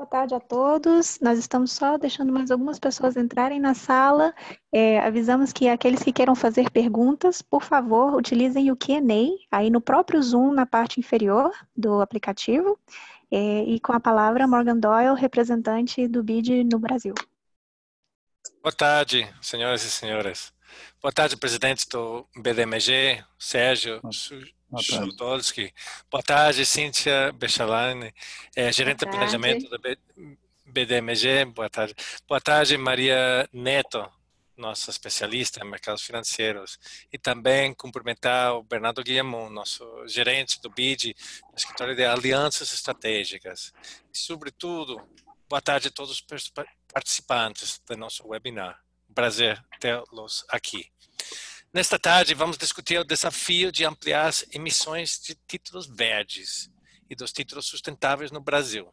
Boa tarde a todos. Nós estamos só deixando mais algumas pessoas entrarem na sala. É, avisamos que aqueles que queiram fazer perguntas, por favor, utilizem o Q&A aí no próprio Zoom, na parte inferior do aplicativo. É, e com a palavra, Morgan Doyle, representante do BID no Brasil. Boa tarde, senhoras e senhores. Boa tarde, presidente do BDMG, Sérgio Boa tarde, Cíntia Bechalane, é, gerente de planejamento do BDMG. Boa tarde. Boa tarde, Maria Neto, nossa especialista em mercados financeiros. E também cumprimentar o Bernardo Guillemon, nosso gerente do BID, do Escritório de Alianças Estratégicas. E, sobretudo, boa tarde a todos os participantes do nosso webinar prazer tê-los aqui. Nesta tarde, vamos discutir o desafio de ampliar as emissões de títulos verdes e dos títulos sustentáveis no Brasil.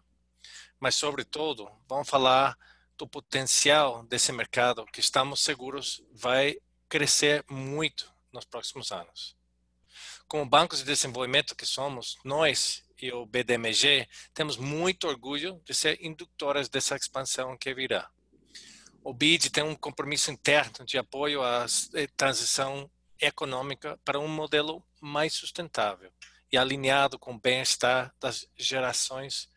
Mas, sobretudo, vamos falar do potencial desse mercado que estamos seguros vai crescer muito nos próximos anos. Como bancos de desenvolvimento que somos, nós e o BDMG temos muito orgulho de ser indutores dessa expansão que virá o BID tem um compromisso interno de apoio à eh, transição econômica para um modelo mais sustentável e alinhado com o bem-estar das gerações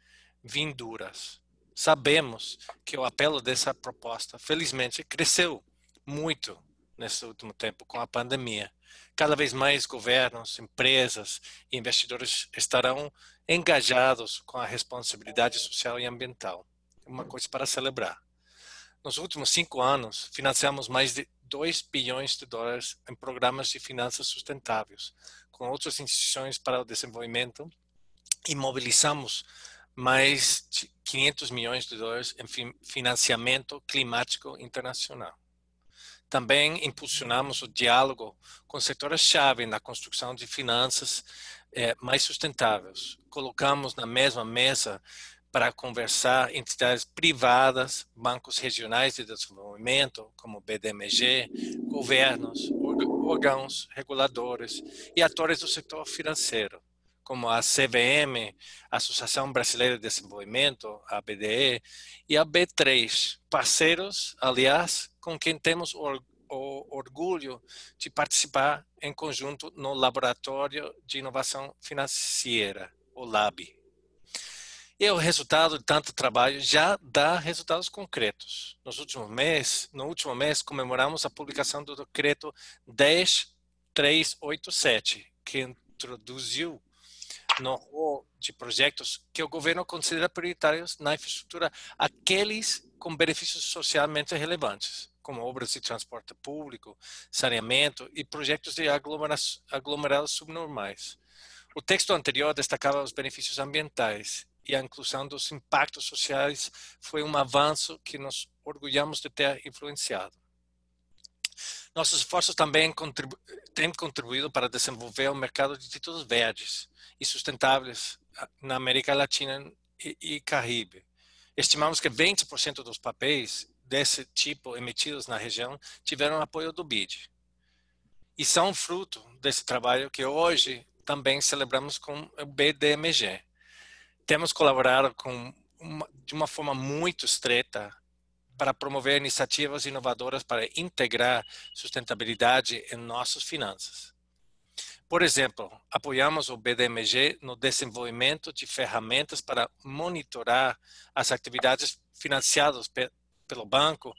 vindouras. Sabemos que o apelo dessa proposta, felizmente, cresceu muito nesse último tempo com a pandemia. Cada vez mais governos, empresas e investidores estarão engajados com a responsabilidade social e ambiental. Uma coisa para celebrar. Nos últimos cinco anos, financiamos mais de 2 bilhões de dólares em programas de finanças sustentáveis, com outras instituições para o desenvolvimento, e mobilizamos mais de 500 milhões de dólares em financiamento climático internacional. Também impulsionamos o diálogo com setores-chave na construção de finanças eh, mais sustentáveis. Colocamos na mesma mesa para conversar entidades privadas, bancos regionais de desenvolvimento, como BDMG, governos, órgãos reguladores e atores do setor financeiro, como a CVM, Associação Brasileira de Desenvolvimento, a BDE, e a B3, parceiros, aliás, com quem temos o orgulho de participar em conjunto no Laboratório de Inovação Financeira, o LAB. E o resultado de tanto trabalho já dá resultados concretos. Nos últimos meses, no último mês, comemoramos a publicação do decreto 10387, que introduziu no rol de projetos que o governo considera prioritários na infraestrutura aqueles com benefícios socialmente relevantes, como obras de transporte público, saneamento e projetos de aglomerados subnormais. O texto anterior destacava os benefícios ambientais e a inclusão dos impactos sociais foi um avanço que nos orgulhamos de ter influenciado. Nossos esforços também contribu têm contribuído para desenvolver o mercado de títulos verdes e sustentáveis ah, na América Latina e, e Caribe. Estimamos que 20% dos papéis desse tipo emitidos na região tiveram apoio do BID. E são fruto desse trabalho que hoje também celebramos com o BDMG, temos colaborado com uma, de uma forma muito estreita para promover iniciativas inovadoras para integrar sustentabilidade em nossas finanças. Por exemplo, apoiamos o BDMG no desenvolvimento de ferramentas para monitorar as atividades financiadas pe pelo banco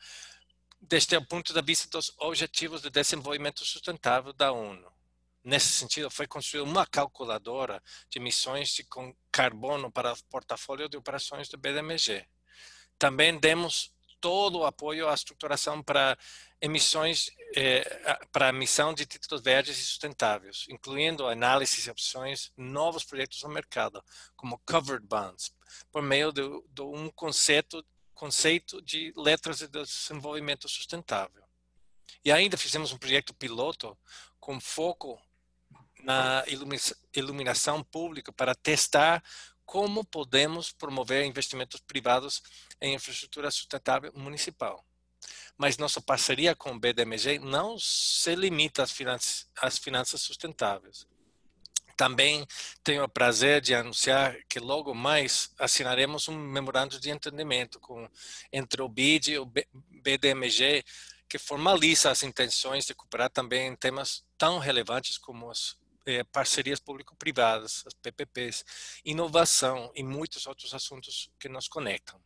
desde o ponto de vista dos Objetivos de Desenvolvimento Sustentável da ONU. Nesse sentido, foi construída uma calculadora de emissões de carbono para o portfólio de operações do BDMG. Também demos todo o apoio à estruturação para emissões eh, para emissão de títulos verdes e sustentáveis, incluindo análise de opções, novos projetos no mercado, como covered bonds, por meio de, de um conceito conceito de letras de desenvolvimento sustentável. E ainda fizemos um projeto piloto com foco na iluminação pública para testar como podemos promover investimentos privados em infraestrutura sustentável municipal. Mas nossa parceria com o BDMG não se limita às finanças, às finanças sustentáveis. Também tenho o prazer de anunciar que logo mais assinaremos um memorando de entendimento com, entre o BID e o BDMG, que formaliza as intenções de cooperar também em temas tão relevantes como as eh, parcerias público-privadas, as PPPs, inovação e muitos outros assuntos que nos conectam.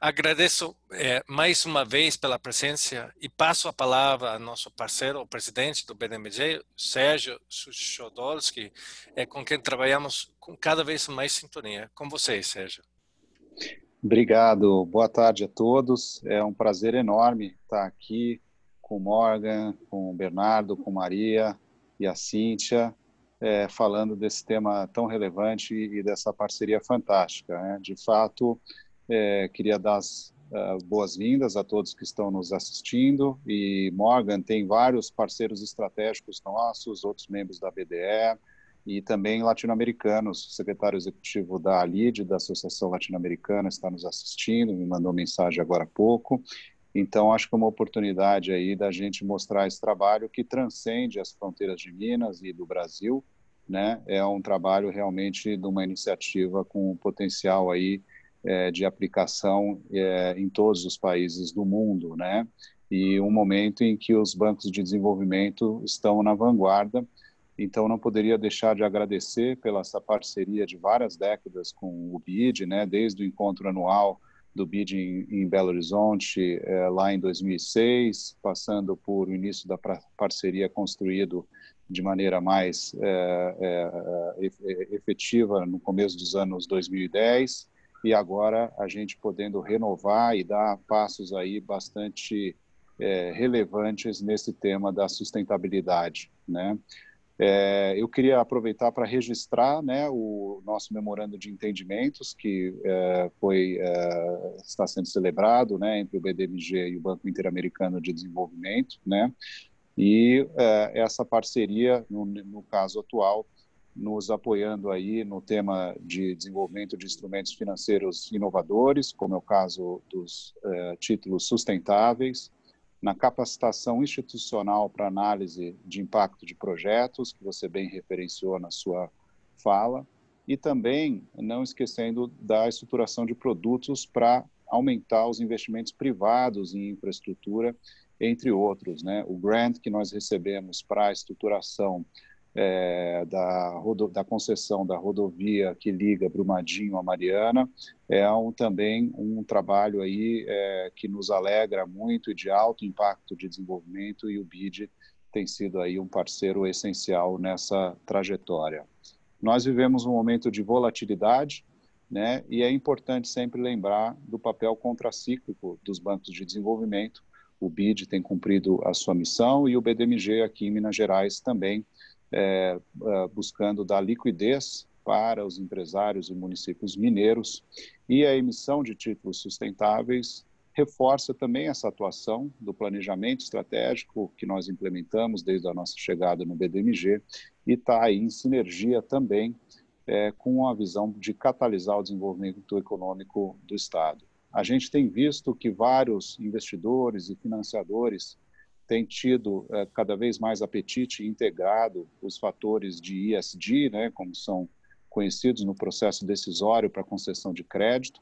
Agradeço é, mais uma vez pela presença e passo a palavra ao nosso parceiro, o presidente do BNMG, Sérgio Suchodolski, é, com quem trabalhamos com cada vez mais sintonia. Com vocês, Sérgio. Obrigado, boa tarde a todos. É um prazer enorme estar aqui com o Morgan, com o Bernardo, com Maria e a Cíntia, é, falando desse tema tão relevante e dessa parceria fantástica. Né? De fato, é, queria dar as uh, boas-vindas a todos que estão nos assistindo. E Morgan tem vários parceiros estratégicos nossos, outros membros da BDE e também latino-americanos. O secretário executivo da ALID, da Associação Latino-Americana, está nos assistindo, me mandou mensagem agora há pouco. Então, acho que é uma oportunidade aí da gente mostrar esse trabalho que transcende as fronteiras de Minas e do Brasil, né? É um trabalho realmente de uma iniciativa com potencial aí é, de aplicação é, em todos os países do mundo, né? E um momento em que os bancos de desenvolvimento estão na vanguarda. Então, não poderia deixar de agradecer pela essa parceria de várias décadas com o BID, né? Desde o encontro anual do BID em, em Belo Horizonte, é, lá em 2006, passando por o início da parceria construído de maneira mais é, é, é efetiva no começo dos anos 2010 e agora a gente podendo renovar e dar passos aí bastante é, relevantes nesse tema da sustentabilidade, né? É, eu queria aproveitar para registrar né, o nosso memorando de entendimentos que é, foi é, está sendo celebrado né, entre o BDMG e o Banco Interamericano de Desenvolvimento, né, e é, essa parceria, no, no caso atual, nos apoiando aí no tema de desenvolvimento de instrumentos financeiros inovadores, como é o caso dos eh, títulos sustentáveis, na capacitação institucional para análise de impacto de projetos, que você bem referenciou na sua fala, e também não esquecendo da estruturação de produtos para aumentar os investimentos privados em infraestrutura, entre outros. Né? O grant que nós recebemos para a estruturação é, da, rodo, da concessão da rodovia que liga Brumadinho a Mariana é um, também um trabalho aí é, que nos alegra muito e de alto impacto de desenvolvimento e o BID tem sido aí um parceiro essencial nessa trajetória. Nós vivemos um momento de volatilidade, né, e é importante sempre lembrar do papel contracíclico dos bancos de desenvolvimento. O BID tem cumprido a sua missão e o BDMG aqui em Minas Gerais também é, é, buscando dar liquidez para os empresários e municípios mineiros, e a emissão de títulos sustentáveis reforça também essa atuação do planejamento estratégico que nós implementamos desde a nossa chegada no BDMG e está em sinergia também é, com a visão de catalisar o desenvolvimento econômico do Estado. A gente tem visto que vários investidores e financiadores tem tido é, cada vez mais apetite integrado os fatores de ESG, né, como são conhecidos no processo decisório para concessão de crédito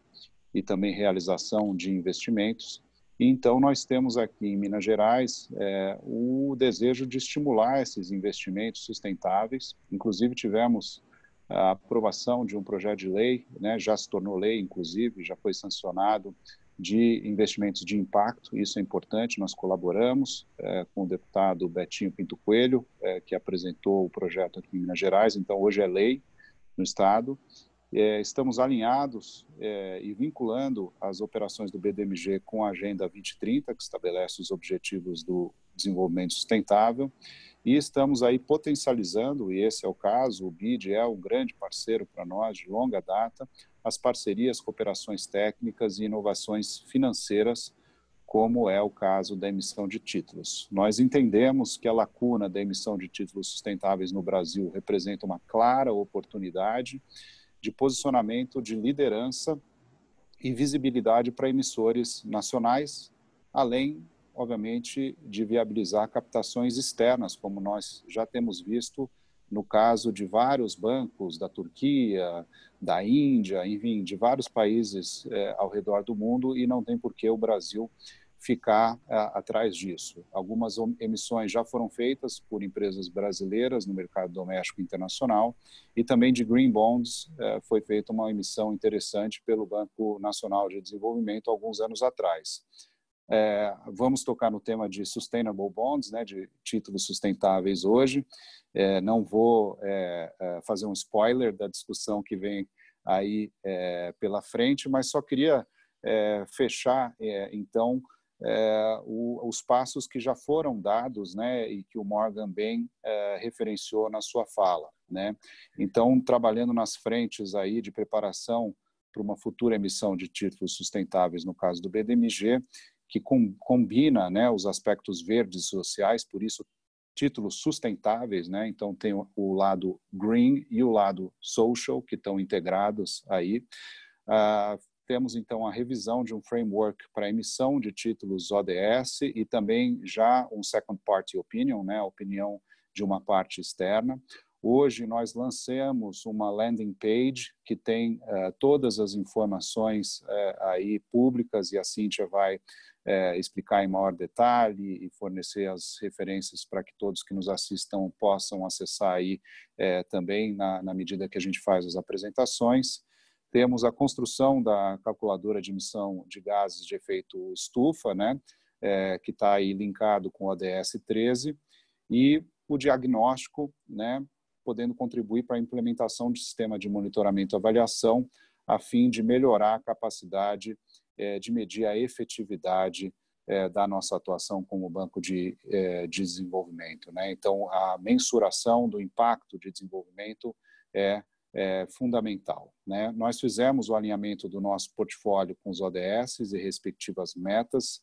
e também realização de investimentos. E então nós temos aqui em Minas Gerais é, o desejo de estimular esses investimentos sustentáveis. Inclusive tivemos a aprovação de um projeto de lei, né, já se tornou lei, inclusive, já foi sancionado de investimentos de impacto, isso é importante, nós colaboramos é, com o deputado Betinho Pinto Coelho, é, que apresentou o projeto aqui em Minas Gerais, então hoje é lei no Estado. É, estamos alinhados é, e vinculando as operações do BDMG com a Agenda 2030, que estabelece os objetivos do desenvolvimento sustentável, e estamos aí potencializando, e esse é o caso, o BID é um grande parceiro para nós de longa data, as parcerias, cooperações técnicas e inovações financeiras, como é o caso da emissão de títulos. Nós entendemos que a lacuna da emissão de títulos sustentáveis no Brasil representa uma clara oportunidade de posicionamento de liderança e visibilidade para emissores nacionais, além, obviamente, de viabilizar captações externas, como nós já temos visto no caso de vários bancos da Turquia, da Índia, enfim, de vários países é, ao redor do mundo e não tem por que o Brasil ficar atrás disso. Algumas emissões já foram feitas por empresas brasileiras no mercado doméstico internacional e também de green bonds é, foi feita uma emissão interessante pelo Banco Nacional de Desenvolvimento alguns anos atrás. É, vamos tocar no tema de sustainable bonds, né, de títulos sustentáveis hoje. É, não vou é, é fazer um spoiler da discussão que vem aí é, pela frente, mas só queria é, fechar, então, o, os passos que já foram dados, né, e que o Morgan bem referenciou na sua fala, né. Então, trabalhando nas frentes aí de preparação para uma futura emissão de títulos sustentáveis, no caso do BDMG, que com, combina né, os aspectos verdes sociais, por isso títulos sustentáveis, né? Então tem o, lado green e o lado social que estão integrados aí. Uh, temos então a revisão de um framework para emissão de títulos ODS e também já um second party opinion, né? Opinião de uma parte externa. Hoje nós lançamos uma landing page que tem uh, todas as informações uh, aí públicas e a Cíntia vai é, explicar em maior detalhe e fornecer as referências para que todos que nos assistam possam acessar aí também na, na medida que a gente faz as apresentações. Temos a construção da calculadora de emissão de gases de efeito estufa, né, que está aí linkado com o ODS 13, e o diagnóstico, né, podendo contribuir para a implementação de sistema de monitoramento e avaliação, a fim de melhorar a capacidade é, de medir a efetividade é, da nossa atuação como banco de, de desenvolvimento. Né? Então, a mensuração do impacto de desenvolvimento é, é fundamental. Né? Nós fizemos o alinhamento do nosso portfólio com os ODS e respectivas metas.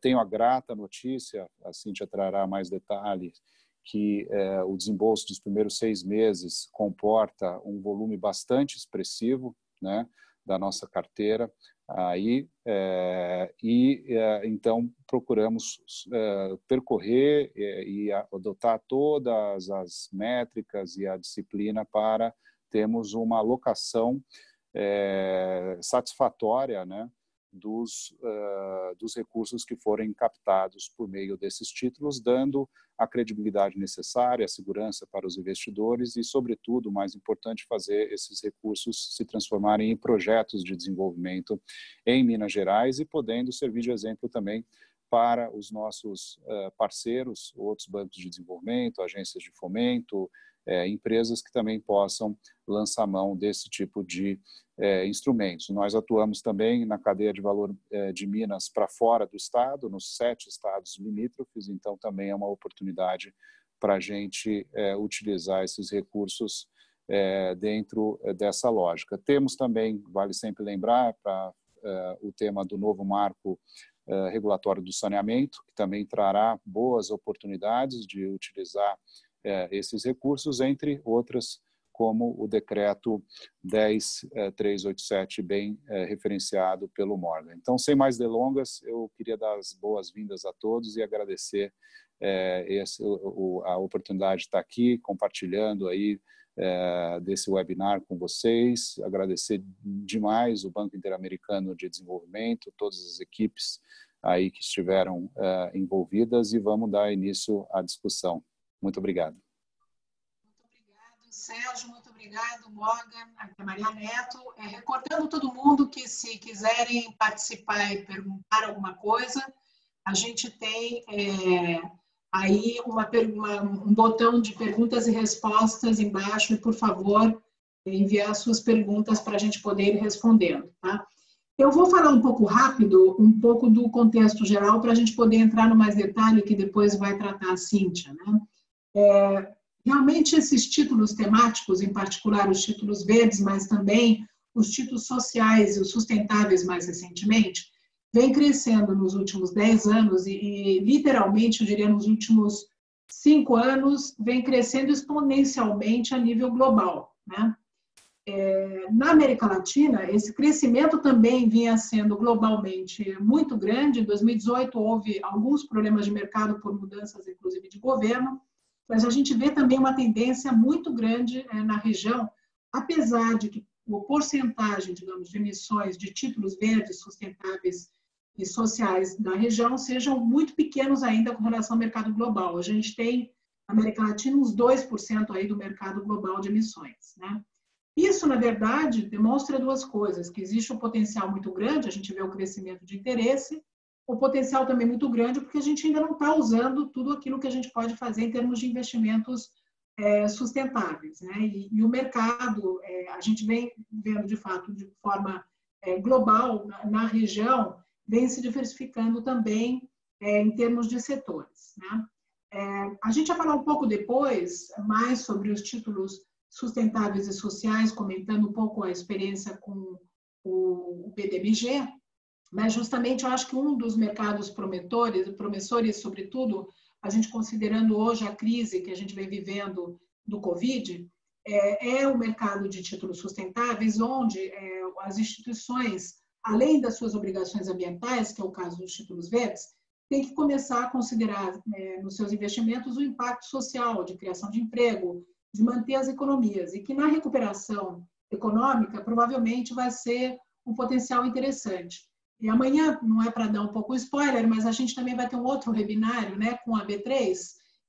Tenho a grata notícia, a Cintia trará mais detalhes, que é, o desembolso dos primeiros seis meses comporta um volume bastante expressivo né, da nossa carteira. Aí é, e é, então procuramos percorrer e adotar todas as métricas e a disciplina para termos uma alocação satisfatória, né, dos, uh, dos recursos que forem captados por meio desses títulos, dando a credibilidade necessária, a segurança para os investidores e, sobretudo, mais importante, fazer esses recursos se transformarem em projetos de desenvolvimento em Minas Gerais e podendo servir de exemplo também para os nossos uh, parceiros, outros bancos de desenvolvimento, agências de fomento, é, empresas que também possam lançar mão desse tipo de é, instrumentos. Nós atuamos também na cadeia de valor é, de Minas para fora do estado, nos sete estados limítrofes, então também é uma oportunidade para a gente é, utilizar esses recursos é, dentro é, dessa lógica. Temos também, vale sempre lembrar, para o tema do novo marco regulatório do saneamento, que também trará boas oportunidades de utilizar é, esses recursos, entre outras, como o decreto 10387, bem é, referenciado pelo Morgan. Então, sem mais delongas, eu queria dar as boas-vindas a todos e agradecer é, esse, o, a oportunidade de estar aqui compartilhando aí é, desse webinar com vocês, agradecer demais o Banco Interamericano de Desenvolvimento, todas as equipes aí que estiveram é, envolvidas e vamos dar início à discussão. Muito obrigado. Muito obrigado, Sérgio. Muito obrigado, Morgan, a Maria Neto. É, recordando todo mundo que, se quiserem participar e perguntar alguma coisa, a gente tem é, aí uma, uma, um botão de perguntas e respostas embaixo e, por favor, enviar suas perguntas para a gente poder ir respondendo, tá? Eu vou falar um pouco rápido, um pouco do contexto geral, para a gente poder entrar no mais detalhe que depois vai tratar a Cíntia, né? É, realmente, esses títulos temáticos, em particular os títulos verdes, mas também os títulos sociais e os sustentáveis mais recentemente, vem crescendo nos últimos 10 anos e, e, literalmente, eu diria, nos últimos cinco anos, vem crescendo exponencialmente a nível global. Né? É, na América Latina, esse crescimento também vinha sendo globalmente muito grande. Em 2018, houve alguns problemas de mercado por mudanças, inclusive, de governo, mas a gente vê também uma tendência muito grande é, na região, apesar de que a porcentagem, digamos, de emissões de títulos verdes sustentáveis e sociais na região sejam muito pequenos ainda com relação ao mercado global. A gente tem, na América Latina, uns 2% aí do mercado global de emissões, né? Isso, na verdade, demonstra duas coisas, que existe um potencial muito grande, a gente vê o crescimento de interesse, o potencial também muito grande, porque a gente ainda não está usando tudo aquilo que a gente pode fazer em termos de investimentos é, sustentáveis. Né? E, e, o mercado, é, a gente vem vendo de fato de forma é, global na, na, região, vem se diversificando também é, em termos de setores. Né? É, a gente vai falar um pouco depois mais sobre os títulos sustentáveis e sociais, comentando um pouco a experiência com o BDMG, mas justamente eu acho que um dos mercados prometores, promissores, sobretudo, a gente considerando hoje a crise que a gente vem vivendo do Covid, é, é o mercado de títulos sustentáveis, onde é, as instituições, além das suas obrigações ambientais, que é o caso dos títulos verdes, tem que começar a considerar é, nos seus investimentos o impacto social, de criação de emprego, de manter as economias, e que na recuperação econômica provavelmente vai ser um potencial interessante. E amanhã, não é para dar um pouco spoiler, mas a gente também vai ter um outro webinário né, com a B3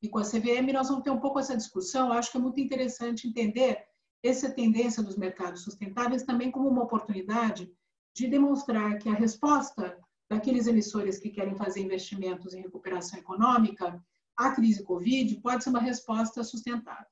e com a CVM, nós vamos ter um pouco essa discussão. Eu acho que é muito interessante entender essa tendência dos mercados sustentáveis também como uma oportunidade de demonstrar que a resposta daqueles emissores que querem fazer investimentos em recuperação econômica à crise Covid pode ser uma resposta sustentável.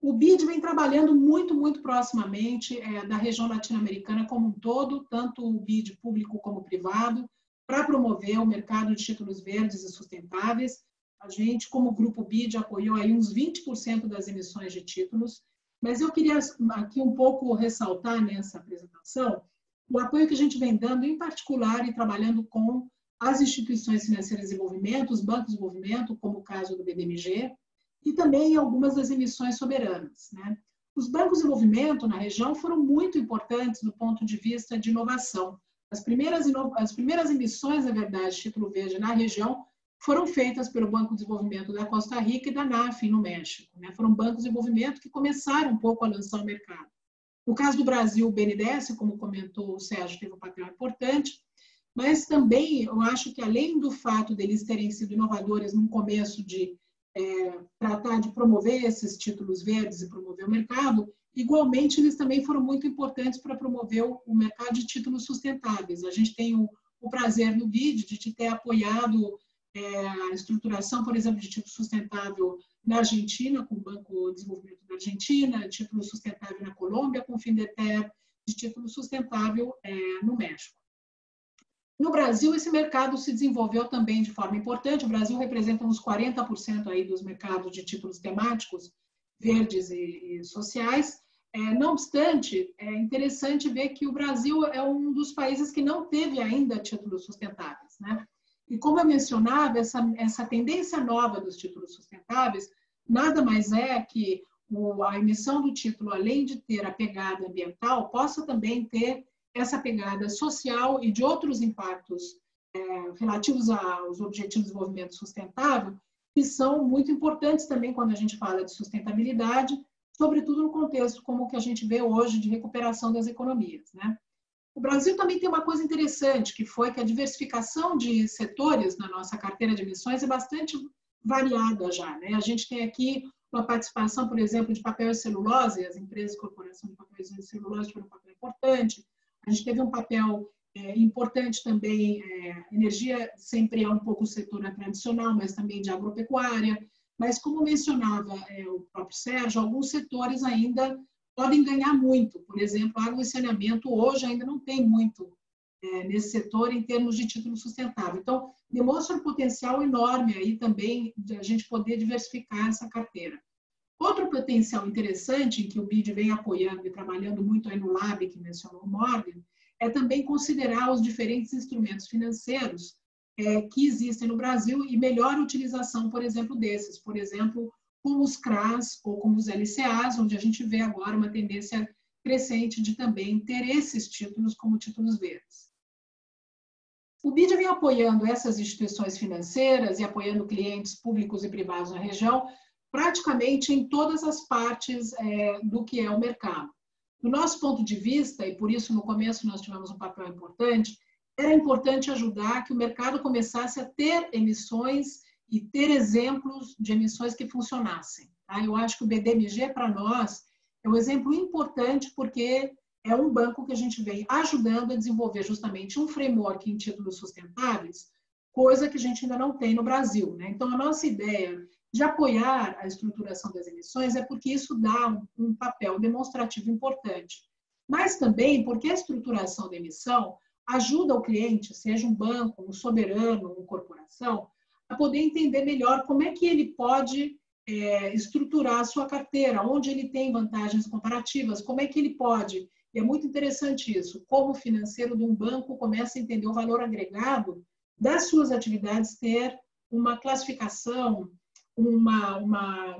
O BID vem trabalhando muito, muito proximamente é, da região latino-americana como um todo, tanto o BID público como privado, para promover o mercado de títulos verdes e sustentáveis. A gente, como grupo BID, apoiou aí uns 20% das emissões de títulos, mas eu queria aqui um pouco ressaltar nessa apresentação o apoio que a gente vem dando, em particular, e trabalhando com as instituições financeiras de desenvolvimento, os bancos de desenvolvimento, como o caso do BDMG, e também algumas das emissões soberanas. Né? Os bancos de desenvolvimento na região foram muito importantes do ponto de vista de inovação. As primeiras, as primeiras emissões, na verdade, de título verde na região foram feitas pelo Banco de Desenvolvimento da Costa Rica e da NAF, no México. Né? Foram bancos de desenvolvimento que começaram um pouco a lançar o mercado. No caso do Brasil, o BNDES, como comentou o Sérgio, teve um papel importante, mas também eu acho que além do fato deles terem sido inovadores no começo de é, tratar de promover esses títulos verdes e promover o mercado, igualmente eles também foram muito importantes para promover o, mercado de títulos sustentáveis. A gente tem o, o prazer no BID de ter apoiado é, a estruturação, por exemplo, de título sustentável na Argentina, com o Banco de Desenvolvimento da Argentina, título sustentável na Colômbia, com o Findeter, de título sustentável é, no México. No Brasil, esse mercado se desenvolveu também de forma importante. O Brasil representa uns 40% aí dos mercados de títulos temáticos, verdes e, e sociais. É, não obstante, é interessante ver que o Brasil é um dos países que não teve ainda títulos sustentáveis. Né? E como eu mencionava, essa, essa tendência nova dos títulos sustentáveis nada mais é que o, a emissão do título, além de ter a pegada ambiental, possa também ter essa pegada social e de outros impactos é, relativos aos Objetivos de Desenvolvimento Sustentável, que são muito importantes também quando a gente fala de sustentabilidade, sobretudo no contexto como o que a gente vê hoje de recuperação das economias. Né? O Brasil também tem uma coisa interessante, que foi que a diversificação de setores na nossa carteira de emissões é bastante variada já. Né? A gente tem aqui uma participação, por exemplo, de papel e celulose, as empresas corporação de papel e celulose foram um papel importante, a gente teve um papel é, importante também, é, energia sempre é um pouco o setor tradicional, mas também de agropecuária. Mas, como mencionava é, o próprio Sérgio, alguns setores ainda podem ganhar muito. Por exemplo, água e saneamento hoje ainda não tem muito é, nesse setor em termos de título sustentável. Então, demonstra um potencial enorme aí também de a gente poder diversificar essa carteira. Outro potencial interessante em que o BID vem apoiando e trabalhando muito aí no Lab, que mencionou o Morgan, é também considerar os diferentes instrumentos financeiros é, que existem no Brasil e melhor utilização, por exemplo, desses. Por exemplo, como os CRAS ou como os LCAs, onde a gente vê agora uma tendência crescente de também ter esses títulos como títulos verdes. O BID vem apoiando essas instituições financeiras e apoiando clientes públicos e privados na região, praticamente em todas as partes é, do que é o mercado. Do nosso ponto de vista, e por isso no começo nós tivemos um papel importante, era importante ajudar que o mercado começasse a ter emissões e ter exemplos de emissões que funcionassem. Tá? Eu acho que o BDMG, para nós, é um exemplo importante porque é um banco que a gente vem ajudando a desenvolver justamente um framework em títulos sustentáveis, coisa que a gente ainda não tem no Brasil. Né? Então, a nossa ideia de apoiar a estruturação das emissões é porque isso dá um, um papel demonstrativo importante, mas também porque a estruturação da emissão ajuda o cliente, seja um banco, um soberano, uma corporação, a poder entender melhor como é que ele pode é, estruturar a sua carteira, onde ele tem vantagens comparativas, como é que ele pode. E é muito interessante isso, como o financeiro de um banco começa a entender o valor agregado das suas atividades, ter uma classificação, uma, uma,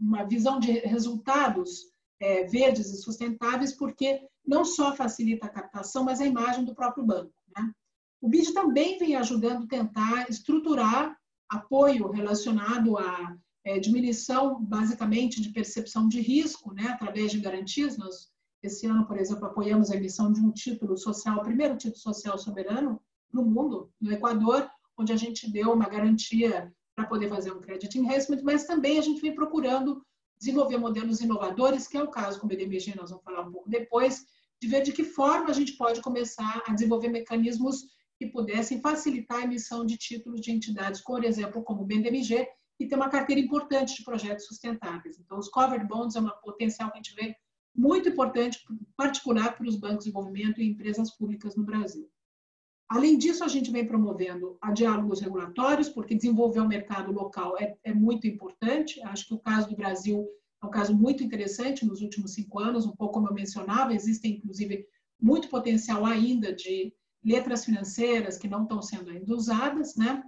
uma visão de resultados é, verdes e sustentáveis, porque não só facilita a captação, mas a imagem do próprio banco. Né? O BID também vem ajudando a tentar estruturar apoio relacionado à é, diminuição, basicamente, de percepção de risco, né, através de garantias. Nós, esse ano, por exemplo, apoiamos a emissão de um título social, o primeiro título social soberano no mundo, no Equador, onde a gente deu uma garantia para poder fazer um credit enhancement, mas também a gente vem procurando desenvolver modelos inovadores, que é o caso com o BDMG, nós vamos falar um pouco depois, de ver de que forma a gente pode começar a desenvolver mecanismos que pudessem facilitar a emissão de títulos de entidades, por exemplo, como o BDMG, que tem uma carteira importante de projetos sustentáveis. Então, os covered bonds é um potencial que a gente vê muito importante, particular para os bancos de desenvolvimento e empresas públicas no Brasil. Além disso, a gente vem promovendo diálogos regulatórios, porque desenvolver o mercado local é, é, muito importante. Acho que o caso do Brasil é um caso muito interessante nos últimos cinco anos, um pouco como eu mencionava, existem, inclusive, muito potencial ainda de letras financeiras que não estão sendo ainda usadas, né?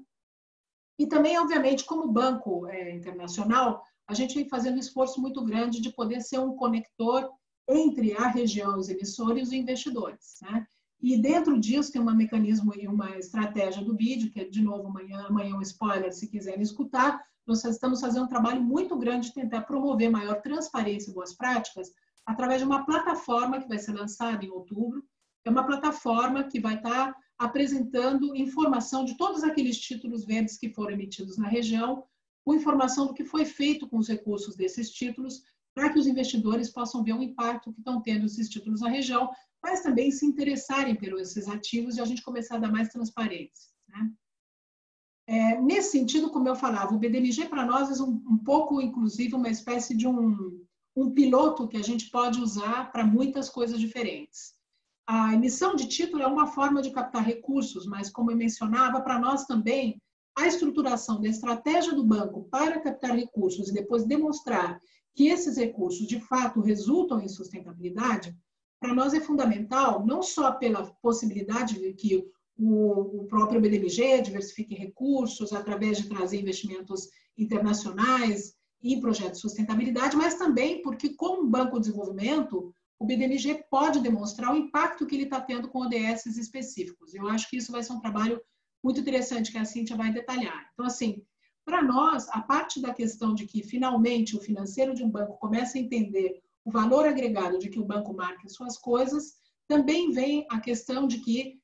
E também, obviamente, como banco é, internacional, a gente vem fazendo um esforço muito grande de poder ser um conector entre a região, os emissores e os investidores, né? E dentro disso tem um mecanismo e uma estratégia do vídeo, que é, de novo, amanhã, amanhã um spoiler, se quiserem escutar. Nós estamos fazendo um trabalho muito grande de tentar promover maior transparência e boas práticas através de uma plataforma que vai ser lançada em outubro. É uma plataforma que vai estar apresentando informação de todos aqueles títulos verdes que foram emitidos na região, com informação do que foi feito com os recursos desses títulos, para que os investidores possam ver o impacto que estão tendo esses títulos na região mas também se interessarem pelos esses ativos e a gente começar a dar mais transparência. Né? É, nesse sentido, como eu falava, o BDMG para nós é um, um, pouco, inclusive, uma espécie de um, um piloto que a gente pode usar para muitas coisas diferentes. A emissão de título é uma forma de captar recursos, mas, como eu mencionava, para nós também, a estruturação da estratégia do banco para captar recursos e depois demonstrar que esses recursos, de fato, resultam em sustentabilidade, para nós é fundamental, não só pela possibilidade de que o, o próprio BDMG diversifique recursos através de trazer investimentos internacionais em projetos de sustentabilidade, mas também porque, como banco de desenvolvimento, o BDMG pode demonstrar o impacto que ele está tendo com ODS específicos. Eu acho que isso vai ser um trabalho muito interessante que a Cíntia vai detalhar. Então, assim, para nós, a parte da questão de que, finalmente, o financeiro de um banco começa a entender o valor agregado de que o banco marque suas coisas, também vem a questão de que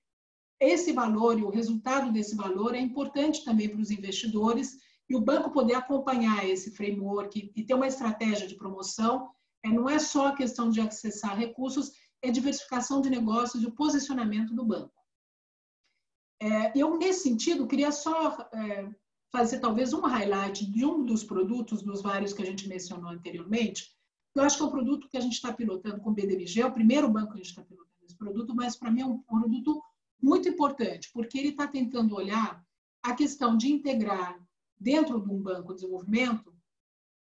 esse valor e o resultado desse valor é importante também para os investidores e o banco poder acompanhar esse framework e ter uma estratégia de promoção. É, não é só a questão de acessar recursos, é diversificação de negócios e o posicionamento do banco. É, eu, nesse sentido, queria só é, fazer talvez um highlight de um dos produtos, dos vários que a gente mencionou anteriormente, eu acho que é um produto que a gente está pilotando com o BDMG, é o primeiro banco que a gente está pilotando esse produto, mas para mim é um produto muito importante, porque ele está tentando olhar a questão de integrar dentro de um banco de desenvolvimento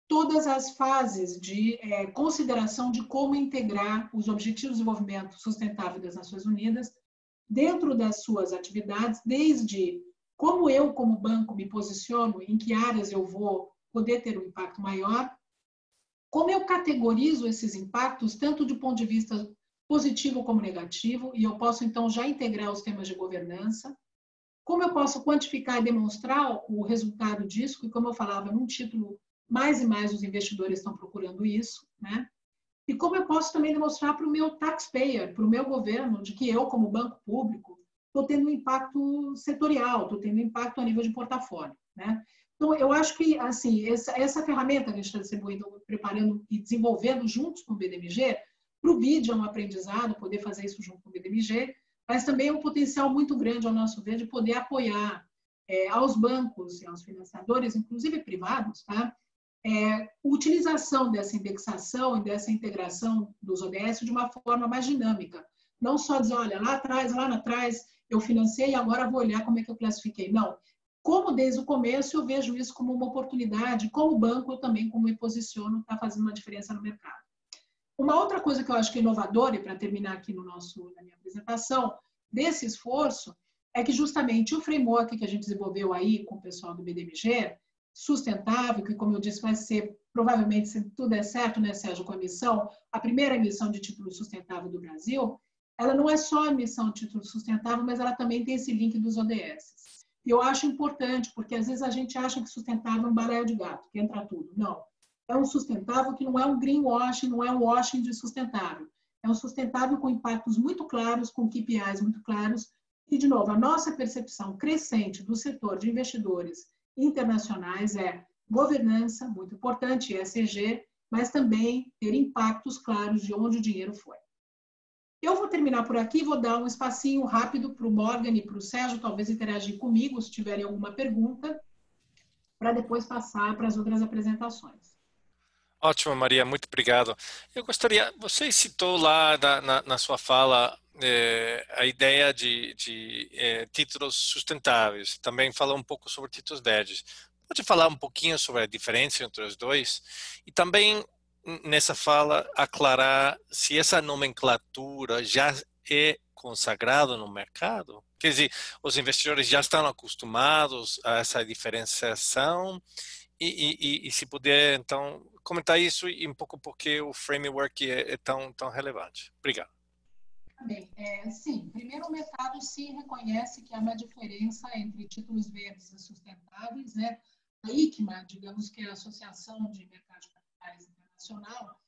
todas as fases de é, consideração de como integrar os Objetivos de Desenvolvimento Sustentável das Nações Unidas dentro das suas atividades, desde como eu, como banco, me posiciono, em que áreas eu vou poder ter um impacto maior, como eu categorizo esses impactos, tanto do ponto de vista positivo como negativo, e eu posso então já integrar os temas de governança, como eu posso quantificar e demonstrar o resultado disso, e como eu falava, num título, mais e mais os investidores estão procurando isso, né? E como eu posso também demonstrar para o meu taxpayer, para o meu governo, de que eu, como banco público, estou tendo um impacto setorial, estou tendo impacto a nível de portafólio, né? Então, eu acho que, assim, essa, essa ferramenta que a gente está distribuindo, preparando e desenvolvendo juntos com o BDMG, para o BID é um aprendizado, poder fazer isso junto com o BDMG, mas também é um potencial muito grande, ao nosso ver, de poder apoiar é, aos bancos e aos financiadores, inclusive privados, tá? É, utilização dessa indexação e dessa integração dos ODS de uma forma mais dinâmica. Não só dizer, olha, lá atrás, lá atrás, eu financei e agora vou olhar como é que eu classifiquei. Não. Como desde o começo eu vejo isso como uma oportunidade, como banco eu também como me posiciono, está fazendo uma diferença no mercado. Uma outra coisa que eu acho que é inovadora, e para terminar aqui no nosso, na minha apresentação, desse esforço, é que justamente o framework que a gente desenvolveu aí com o pessoal do BDMG, sustentável, que, como eu disse, vai ser, provavelmente, se tudo der certo, né, Sérgio, com a emissão, a primeira emissão de título sustentável do Brasil, ela não é só emissão de título sustentável, mas ela também tem esse link dos ODS. E eu acho importante, porque às vezes a gente acha que sustentável é um baralho de gato, que entra tudo. Não é um sustentável que não é um greenwashing, não é um washing de sustentável. É um sustentável com impactos muito claros, com KPIs muito claros. E, de novo, a nossa percepção crescente do setor de investidores internacionais é governança, muito importante, ESG, mas também ter impactos claros de onde o dinheiro foi. Eu vou terminar por aqui, vou dar um espacinho rápido para o Morgan e para o Sérgio, talvez interagir comigo se tiverem alguma pergunta, para depois passar para as outras apresentações. Ótimo, Maria, muito obrigado. Eu gostaria, você citou lá na, na, na sua fala é, a ideia de, de é, títulos sustentáveis, também falou um pouco sobre títulos verdes. Pode falar um pouquinho sobre a diferença entre os dois? E também, nessa fala, aclarar se essa nomenclatura já é consagrada no mercado? Quer dizer, os investidores já estão acostumados a essa diferenciação e, e, e, se puder, então, comentar isso e um pouco porque o framework é, é tão, tão relevante. Obrigado. Bem, é, sim. Primeiro, o mercado sim reconhece que há uma diferença entre títulos verdes e sustentáveis. Né? A ICMA, digamos que é a Associação de Mercados Capitais Internacional,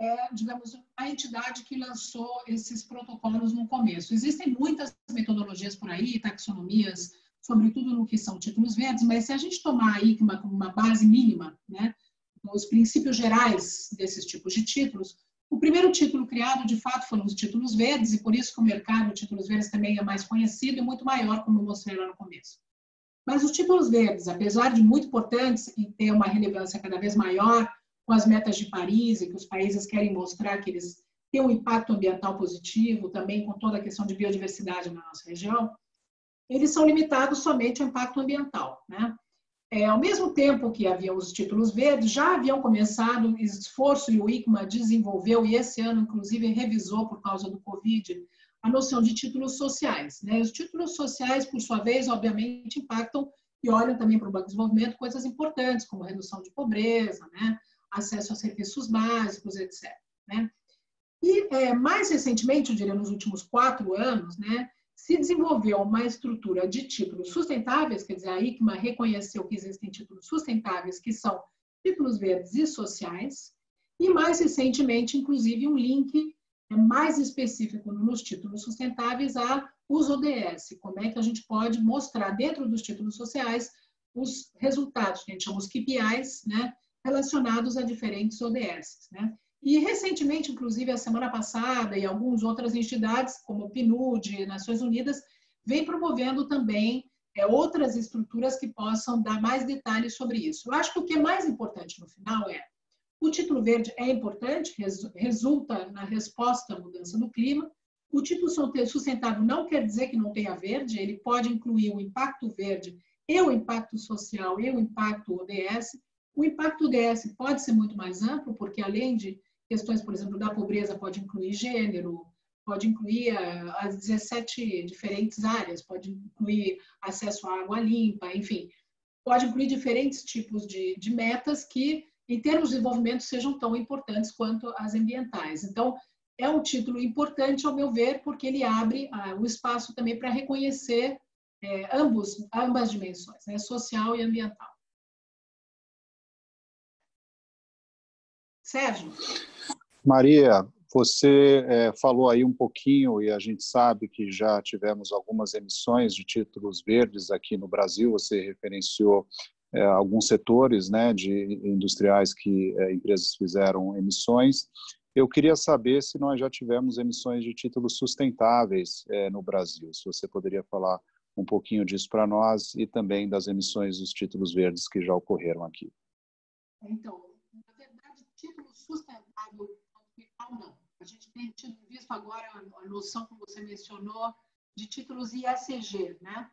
é, digamos, a entidade que lançou esses protocolos no começo. Existem muitas metodologias por aí, taxonomias, sobretudo no que são títulos verdes, mas se a gente tomar a ICMA como uma base mínima, né, os princípios gerais desses tipos de títulos. O primeiro título criado, de fato, foram os títulos verdes, e por isso que o mercado de títulos verdes também é mais conhecido e muito maior, como mostrei lá no começo. Mas os títulos verdes, apesar de muito importantes e ter uma relevância cada vez maior com as metas de Paris e que os países querem mostrar que eles têm um impacto ambiental positivo, também com toda a questão de biodiversidade na nossa região, eles são limitados somente ao impacto ambiental, né? É, ao mesmo tempo que haviam os títulos verdes, já haviam começado esforço e o ICMA desenvolveu, e esse ano, inclusive, revisou por causa do Covid, a noção de títulos sociais. Né? Os títulos sociais, por sua vez, obviamente, impactam e olham também para o Banco de Desenvolvimento coisas importantes, como redução de pobreza, né? Acesso a serviços básicos, etc. Né? E, é, mais recentemente, eu diria nos últimos quatro anos, né, se desenvolveu uma estrutura de títulos sustentáveis, quer dizer, a ICMA reconheceu que existem títulos sustentáveis, que são títulos verdes e sociais, e mais recentemente, inclusive, um link mais específico nos títulos sustentáveis a os ODS, como é que a gente pode mostrar dentro dos títulos sociais os resultados, que a gente chama os KPIs, né, relacionados a diferentes ODS. Né? E recentemente, inclusive a semana passada, e algumas outras entidades, como o PNUD, Nações Unidas, vem promovendo também é, outras estruturas que possam dar mais detalhes sobre isso. Eu acho que o que é mais importante no final é o título verde é importante, resulta na resposta à mudança do clima. O título sustentável não quer dizer que não tenha verde, ele pode incluir o impacto verde e o impacto social e o impacto ODS. O impacto ODS pode ser muito mais amplo, porque além de questões, por exemplo, da pobreza pode incluir gênero, pode incluir eh, as 17 diferentes áreas, pode incluir acesso à água limpa, enfim, pode incluir diferentes tipos de, de metas que, em termos de desenvolvimento, sejam tão importantes quanto as ambientais. Então, é um título importante, ao meu ver, porque ele abre ah, o espaço também para reconhecer é, ambos, ambas dimensões, né, social e ambiental. Sérgio? Maria, você é, falou aí um pouquinho, e a gente sabe que já tivemos algumas emissões de títulos verdes aqui no Brasil, você referenciou é, alguns setores né, de industriais que é, empresas fizeram emissões. Eu queria saber se nós já tivemos emissões de títulos sustentáveis é, no Brasil, se você poderia falar um pouquinho disso para nós e também das emissões dos títulos verdes que já ocorreram aqui. Então, sustentável não. A gente tem visto agora a noção, como você mencionou, de títulos ISG, né?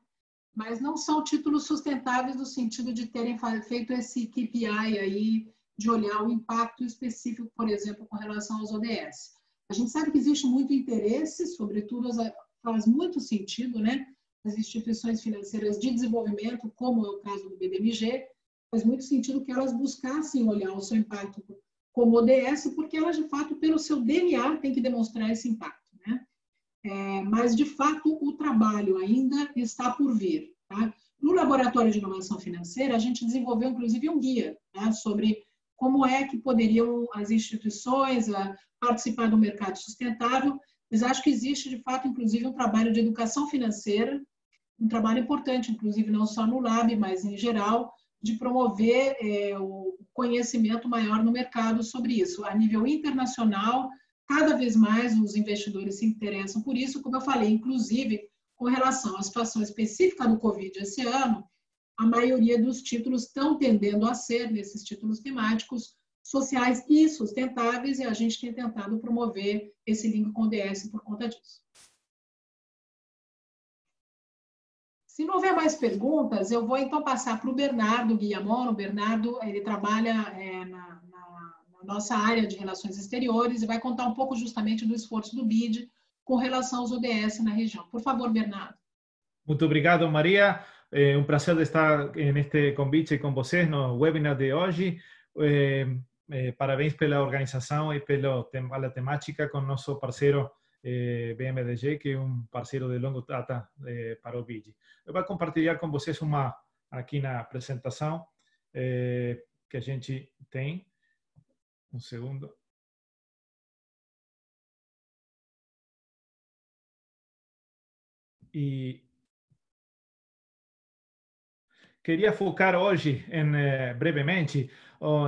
mas não são títulos sustentáveis no sentido de terem feito esse KPI aí de olhar o impacto específico, por exemplo, com relação aos ODS. A gente sabe que existe muito interesse, sobretudo faz muito sentido, né? As instituições financeiras de desenvolvimento, como é o caso do BDMG, faz muito sentido que elas buscassem olhar o seu impacto como ODS, porque elas, de fato, pelo seu DNA, têm que demonstrar esse impacto. É, mas, de fato, o trabalho ainda está por vir. Tá? No Laboratório de Inovação Financeira, a gente desenvolveu, inclusive, um guia né, sobre como é que poderiam as instituições a, participar do mercado sustentável, mas acho que existe, de fato, inclusive, um trabalho de educação financeira, um trabalho importante, inclusive, não só no Lab, mas em geral, de promover é, o conhecimento maior no mercado sobre isso, a nível internacional, Cada vez mais os investidores se interessam por isso, como eu falei, inclusive com relação à situação específica do Covid esse ano, a maioria dos títulos estão tendendo a ser, nesses títulos temáticos, sociais e sustentáveis, e a gente tem tentado promover esse link com o DS por conta disso. Se não houver mais perguntas, eu vou então passar para o Bernardo Guillamon. O Bernardo ele trabalha é, na, nossa área de relações exteriores e vai contar um pouco justamente do esforço do BID com relação aos ODS na região. Por favor, Bernardo. Muito obrigado, Maria. É um prazer estar neste convite com vocês no webinar de hoje. É, é, parabéns pela organização e pela temática com nosso parceiro é, BMDG, que é um parceiro de longa data é, para o BID. Eu vou compartilhar com vocês uma aqui na apresentação é, que a gente tem. Un segundo. E queria focar hoje, eh, brevemente, o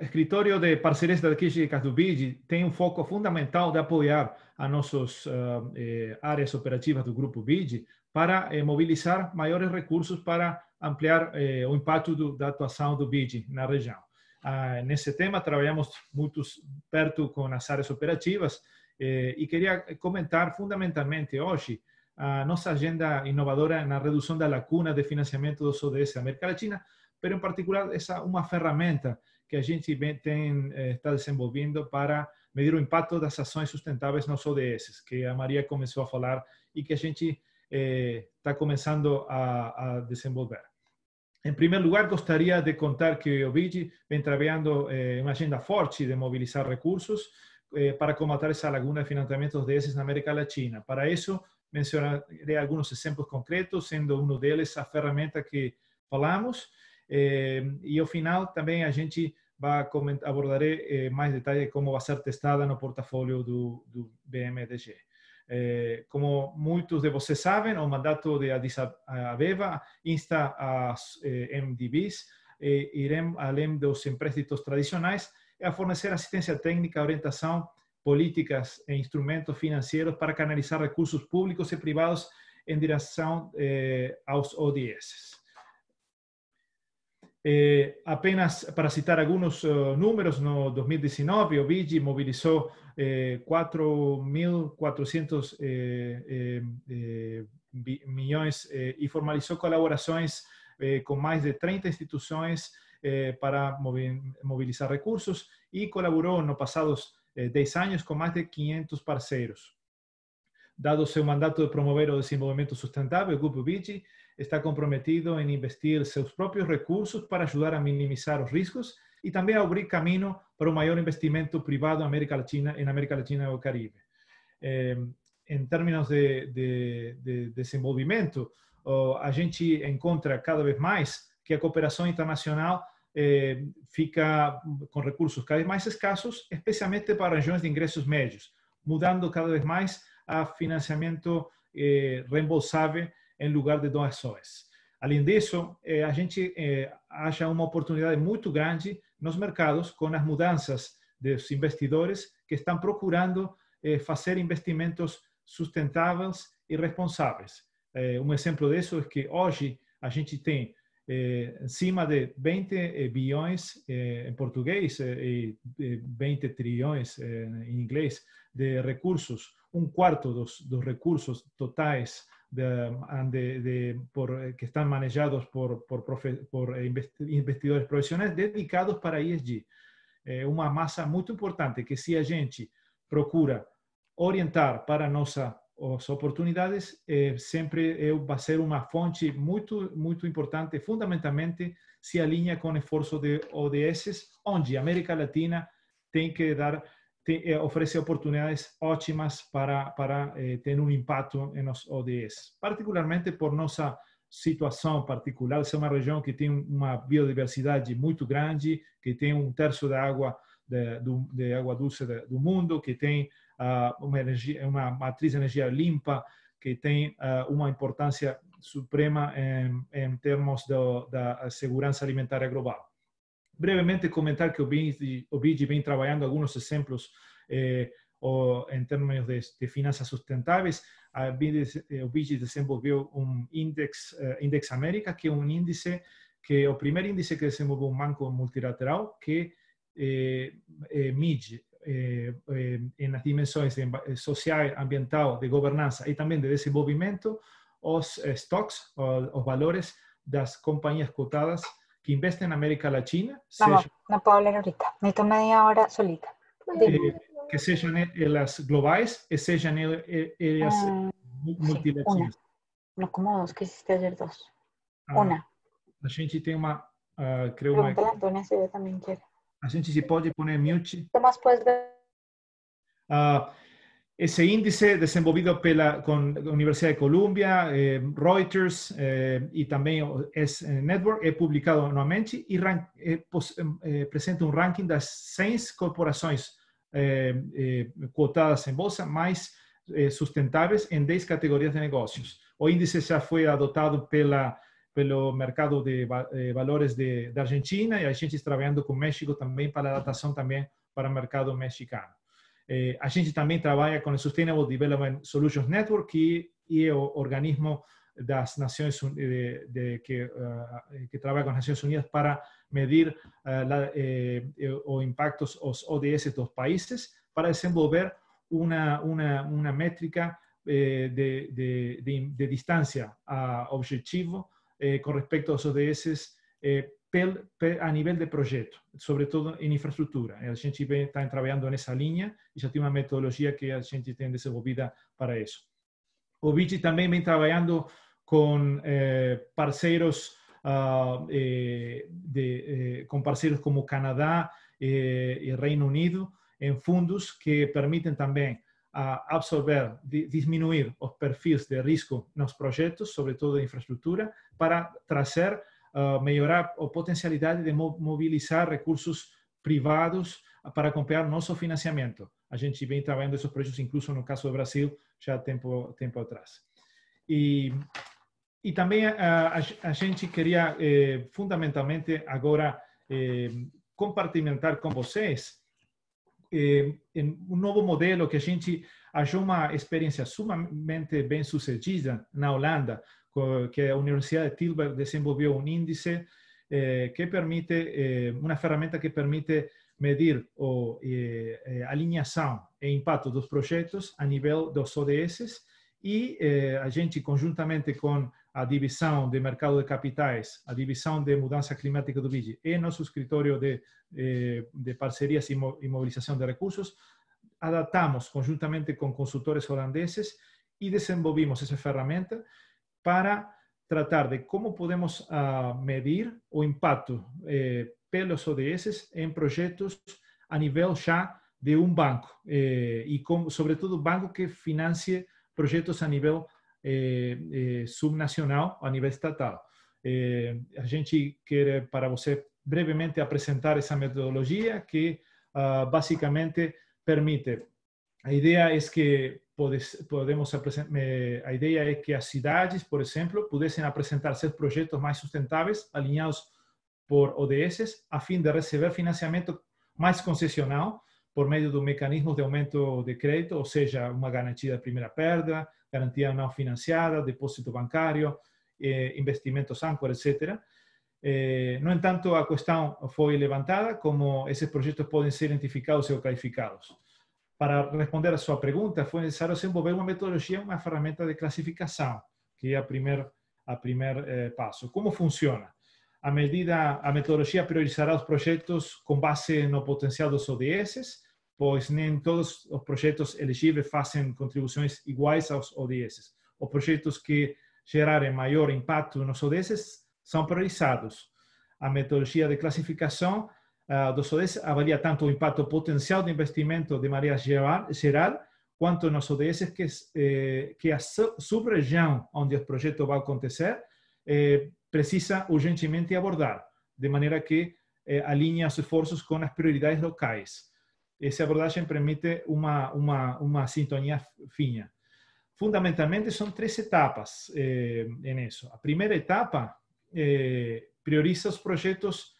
escritório de parcerias estratégicas do BID tem um foco fundamental de apoiar a nossas uh, eh, áreas operativas do grupo BID para eh, mobilizar maiores recursos para ampliar eh, o impacto do, da atuação do BID na região. Ah, nesse tema, trabalhamos muito perto com as áreas operativas eh, e queria comentar fundamentalmente hoje a nossa agenda inovadora na redução da lacuna de financiamento dos ODS da América Latina, mas em particular essa uma ferramenta que a gente está desenvolvendo para medir o impacto das ações sustentáveis nos ODS, que a Maria começou a falar e que a gente está eh, começando a, a desenvolver. En primer lugar, gostaria de contar que o BIG vem trabalhando eh, agenda forte de mobilizar recursos eh, para combater essa laguna de financiamentos desses na América Latina. Para isso, mencionarei alguns exemplos concretos, sendo um deles a ferramenta que falamos. Eh, e ao final, também a gente vai abordarei eh, mais detalhes de como vai ser testada no portfólio do, do BMDG. Eh, como muitos de vocês sabem, o mandato de Addis Abeba insta as eh, MDBs, eh, irem além dos empréstitos tradicionais, a fornecer assistência técnica, orientação, políticas e instrumentos financeiros para canalizar recursos públicos e privados em direção eh, aos ODS. Eh, apenas para citar algunos uh, números, no 2019 o BIGI movilizó eh, 4.400 eh, eh, milhões e formalizou colaborações com mais de 30 instituições para mobilizar recursos e colaborou nos passados 10 anos com mais de 500 parceiros. Dado seu mandato de promover o desenvolvimento sustentável, o Grupo BIGI está comprometido em investir seus próprios recursos para ajudar a minimizar os riscos e também abrir caminho para o maior investimento privado na América Latina, em América Latina e o Caribe. Eh, em termos de, de, de desenvolvimento, a gente encontra cada vez mais que a cooperação internacional eh, fica com recursos cada vez mais escassos, especialmente para regiões de ingressos médios, mudando cada vez mais a financiamento eh, reembolsável em lugar de doações. Além disso, eh, a gente eh, acha uma oportunidade muito grande nos mercados com as mudanças dos investidores que estão procurando eh, fazer investimentos sustentáveis e responsáveis. Eh, um exemplo disso é que hoje a gente tem eh, acima de 20 eh, bilhões eh, em português e 20 trilhões em inglês de recursos, um quarto dos, dos recursos totais de, de, de, por, que estão manejados por, por, por investidores profissionais dedicados para ESG. É uma massa muito importante que se a gente procura orientar para nossa as oportunidades eh, sempre é, vai ser uma fonte muito muito importante, fundamentalmente se alinha com o esforço de ODS, onde a América Latina tem que dar tem, eh, oferece oportunidades ótimas para para eh, ter um impacto nos ODS, particularmente por nossa situação particular, ser uma região que tem uma biodiversidade muito grande, que tem um terço da água de, de água doce do mundo, que tem uma, energia, uma matriz de energia limpa, que tem uma importância suprema em, em termos do, da segurança alimentar global. Brevemente comentar que o BID, o BID vem trabalhando alguns exemplos eh, o, em termos de, de, finanças sustentáveis. BID, o BID desenvolveu um Index, uh, Index América, que é um índice que é o primeiro índice que desenvolveu um banco multilateral que eh, eh, mide eh, eh, nas dimensões eh, social, ambiental, de governança e também de desenvolvimento, os stocks, os, valores das companhias cotadas que investem na América Latina. Vamos, seja, não posso ler ahorita, necesito media hora solita. Eh, que sejam elas globais e sejam elas ah, multilaterais. Não, como dos, que existe hacer dos. Ah, uma. A gente tem uma, uh, creio, uma... Antônia se eu também quero. A gente se pode poner mute. Tomás, ver. Uh, esse índice desenvolvido pela com a Universidade de Colômbia, eh, Reuters eh, e também o S Network é publicado anualmente e rank, eh, apresenta um ranking das 100 corporações cotadas em bolsa mais sustentáveis em 10 categorias de negócios. O índice já foi adotado pela pelo mercado de eh, valores de, Argentina e a gente trabalhando com México também para adaptação também para o mercado mexicano. Eh, a gente também trabalha com o Sustainable Development Solutions Network, que é o organismo das Nações de, de, que, uh, que trabalha com as Nações Unidas para medir uh, la, eh, os impactos, os ODS dos países, para desenvolver uma, uma, uma métrica eh, de, de, de distância a objetivo eh, con respecto aos ODS eh, pel, pel, a nível de projeto, sobretudo em infraestrutura. A gente está trabalhando nessa linha e já tem uma metodologia que a gente tem desenvolvida para isso. O BICI também vem trabalhando com eh, parceiros uh, eh, de, eh, com parceiros como Canadá eh, e Reino Unido em fundos que permitem também a absorver, diminuir os perfis de risco nos projetos, sobretudo de infraestrutura, para trazer, uh, melhorar a potencialidade de mobilizar recursos privados para acompanhar nosso financiamento. A gente vem trabalhando esses projetos, incluso no caso do Brasil, já tempo tempo atrás. E e também a, a, a gente queria eh, fundamentalmente agora eh, compartimentar com vocês eh, um novo modelo que a gente achou uma experiência sumamente bem sucedida na Holanda, que a Universidade de Tilburg desenvolveu um índice eh, que permite, eh, uma ferramenta que permite medir a eh, eh, alinhação e impacto dos projetos a nível dos ODS e eh, a gente, conjuntamente com a divisão de mercado de capitais, a divisão de mudança climática do BID e nosso escritório de, eh, de parcerias e mobilização de recursos, adaptamos conjuntamente com consultores holandeses e desenvolvimos essa ferramenta para tratar de como podemos uh, medir o impacto eh, pelos ODS em projetos a nível já de um banco eh, e, com, sobretudo, banco que financie projetos a nível é, subnacional a nível estatal. a gente quer, para você, brevemente apresentar essa metodologia que uh, basicamente permite. A ideia é que podemos a ideia é que as cidades, por exemplo, pudessem apresentar seus projetos mais sustentáveis, alinhados por ODS, a fim de receber financiamento mais concessional por meio do mecanismo de aumento de crédito, ou seja, uma garantia de primeira perda, garantia não financiada, depósito bancário, eh, investimentos âncora, etc. Eh, no entanto, a questão foi levantada como esses projetos podem ser identificados ou qualificados. Para responder a sua pergunta, foi necessário desenvolver uma metodologia, uma ferramenta de classificação, que é a primeiro a primeiro eh, funciona? A medida, a metodologia priorizará os projetos com base no potencial dos ODS, pois nem todos os projetos elegíveis fazem contribuições iguais aos ODS. Os projetos que gerarem maior impacto nos ODS são priorizados. A metodologia de classificação uh, dos ODS avalia tanto o impacto potencial de investimento de maneira geral quanto nos ODS que, eh, que a sub-região onde o projeto vai acontecer eh, precisa urgentemente abordar, de maneira que eh, alinhe os esforços com as prioridades locais. Essa abordagem permite uma, uma, uma sintonia fina. Fundamentalmente, são três etapas eh, nisso. A primeira etapa eh, prioriza os projetos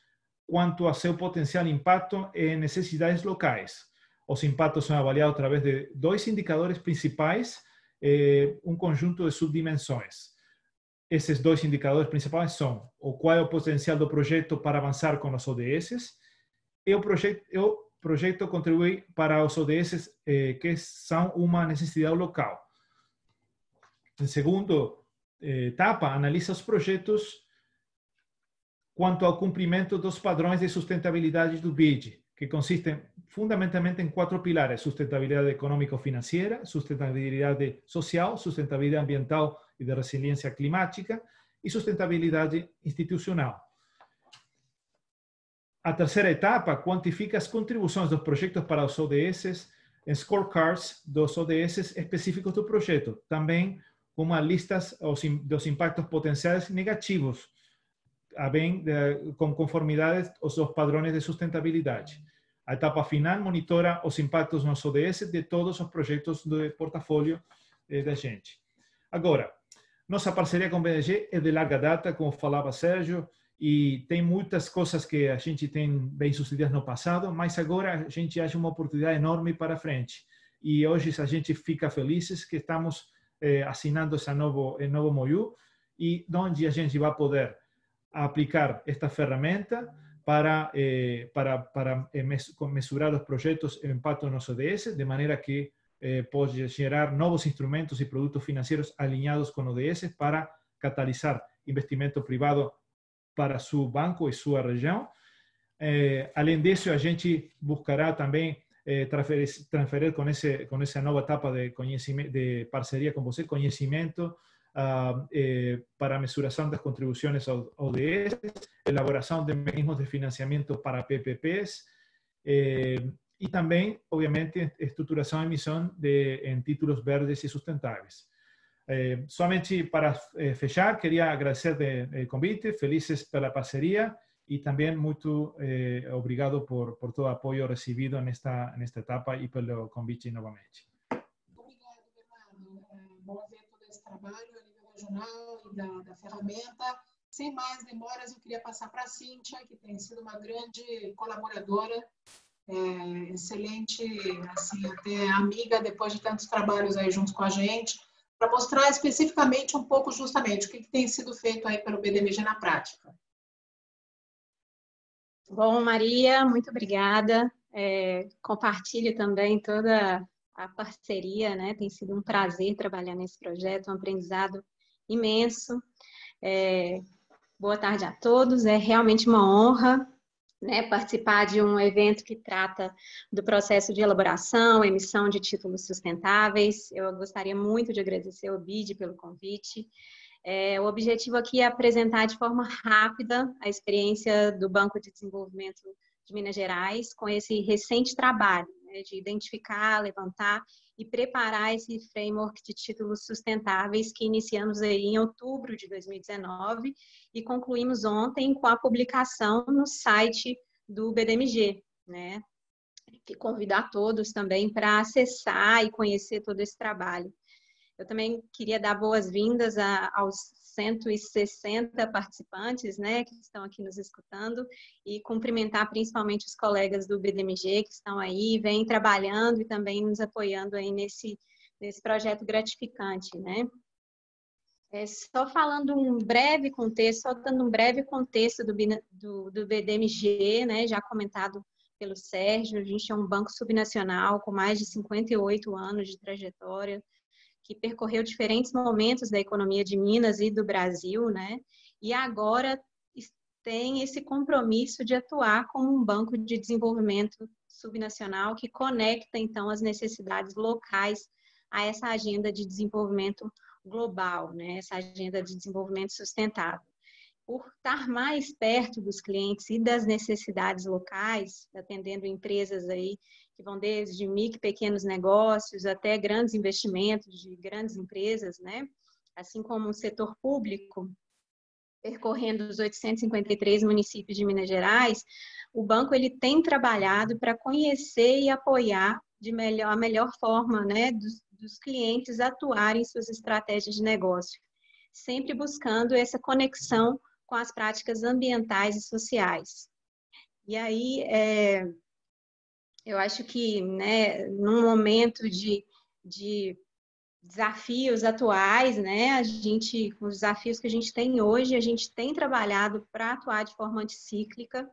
quanto a seu potencial impacto em necessidades locais. Os impactos são avaliados através de dois indicadores principais, eh, um conjunto de subdimensões. Esses dois indicadores principais são o qual é o potencial do projeto para avançar com os ODS e o projeto, o projeto contribui para os ODS eh, que são uma necessidade local. Em segundo eh, etapa, analisa os projetos quanto ao cumprimento dos padrões de sustentabilidade do BID, que consistem fundamentalmente em quatro pilares: sustentabilidade econômico-financeira, sustentabilidade social, sustentabilidade ambiental e de resiliência climática e sustentabilidade institucional. A terceira etapa quantifica as contribuições dos projetos para os ODS em scorecards dos ODS específicos do projeto, também com uma lista dos impactos potenciais negativos bem de, com conformidade aos padrões de sustentabilidade. A etapa final monitora os impactos nos ODS de todos os projetos do portfólio eh, da gente. Agora, nossa parceria com o BDG é de larga data, como falava Sérgio, e tem muitas coisas que a gente tem bem sucedidas no passado, mas agora a gente acha uma oportunidade enorme para frente. E hoje a gente fica felizes que estamos eh, assinando esse novo, novo MOU e onde a gente vai poder aplicar esta ferramenta para, eh, para, para eh, mesurar os projetos e o impacto nos ODS, de maneira que eh, pode gerar novos instrumentos e produtos financeiros alinhados com ODS para catalisar investimento privado para seu banco e sua região. Eh, além disso, a gente buscará também eh, transferir, transferir com, esse, com essa nova etapa de, de parceria com você, conhecimento uh, eh, para mesuração das contribuições ao ODS, elaboração de mecanismos de financiamento para PPPs eh, e também, obviamente, estruturação e emissão de, em títulos verdes e sustentáveis. Eh, somente para eh, fechar, queria agradecer o convite, felizes pela parceria e também muito eh, obrigado por, por todo o apoio recebido nesta, nesta etapa e pelo convite novamente. Obrigado, Bernardo. É bom ver todo esse trabalho e da, da ferramenta. Sem mais demoras, eu queria passar para a Cíntia, que tem sido uma grande colaboradora, é, excelente, assim, até amiga, depois de tantos trabalhos aí juntos com a gente, para mostrar especificamente um pouco justamente o que, que tem sido feito aí pelo BDMG na prática. Bom, Maria, muito obrigada. É, compartilhe também toda a parceria, né? Tem sido um prazer trabalhar nesse projeto, um aprendizado imenso. É, boa tarde a todos. É realmente uma honra né, participar de um evento que trata do processo de elaboração, emissão de títulos sustentáveis. Eu gostaria muito de agradecer ao BID pelo convite. É, o objetivo aqui é apresentar de forma rápida a experiência do Banco de Desenvolvimento de Minas Gerais com esse recente trabalho né, de identificar, levantar e preparar esse framework de títulos sustentáveis que iniciamos aí em outubro de 2019 e concluímos ontem com a publicação no site do BDMG, né? Que convido a todos também para acessar e conhecer todo esse trabalho. Eu também queria dar boas-vindas aos 160 participantes, né, que estão aqui nos escutando e cumprimentar principalmente os colegas do BDMG que estão aí, vêm trabalhando e também nos apoiando aí nesse, nesse projeto gratificante, né. É, só falando um breve contexto, só dando um breve contexto do, do, do BDMG, né, já comentado pelo Sérgio, a gente é um banco subnacional com mais de 58 anos de trajetória, que percorreu diferentes momentos da economia de Minas e do Brasil, né? E agora tem esse compromisso de atuar como um banco de desenvolvimento subnacional que conecta então as necessidades locais a essa agenda de desenvolvimento global, né? Essa agenda de desenvolvimento sustentável. Por estar mais perto dos clientes e das necessidades locais, atendendo empresas aí que vão desde micro pequenos negócios até grandes investimentos de grandes empresas, né? Assim como o setor público, percorrendo os 853 municípios de Minas Gerais, o banco ele tem trabalhado para conhecer e apoiar de melhor a melhor forma, né, dos, dos clientes atuarem em suas estratégias de negócio, sempre buscando essa conexão com as práticas ambientais e sociais. E aí, é, eu acho que, né, num momento de, de desafios atuais, né, a gente, com os desafios que a gente tem hoje, a gente tem trabalhado para atuar de forma anticíclica,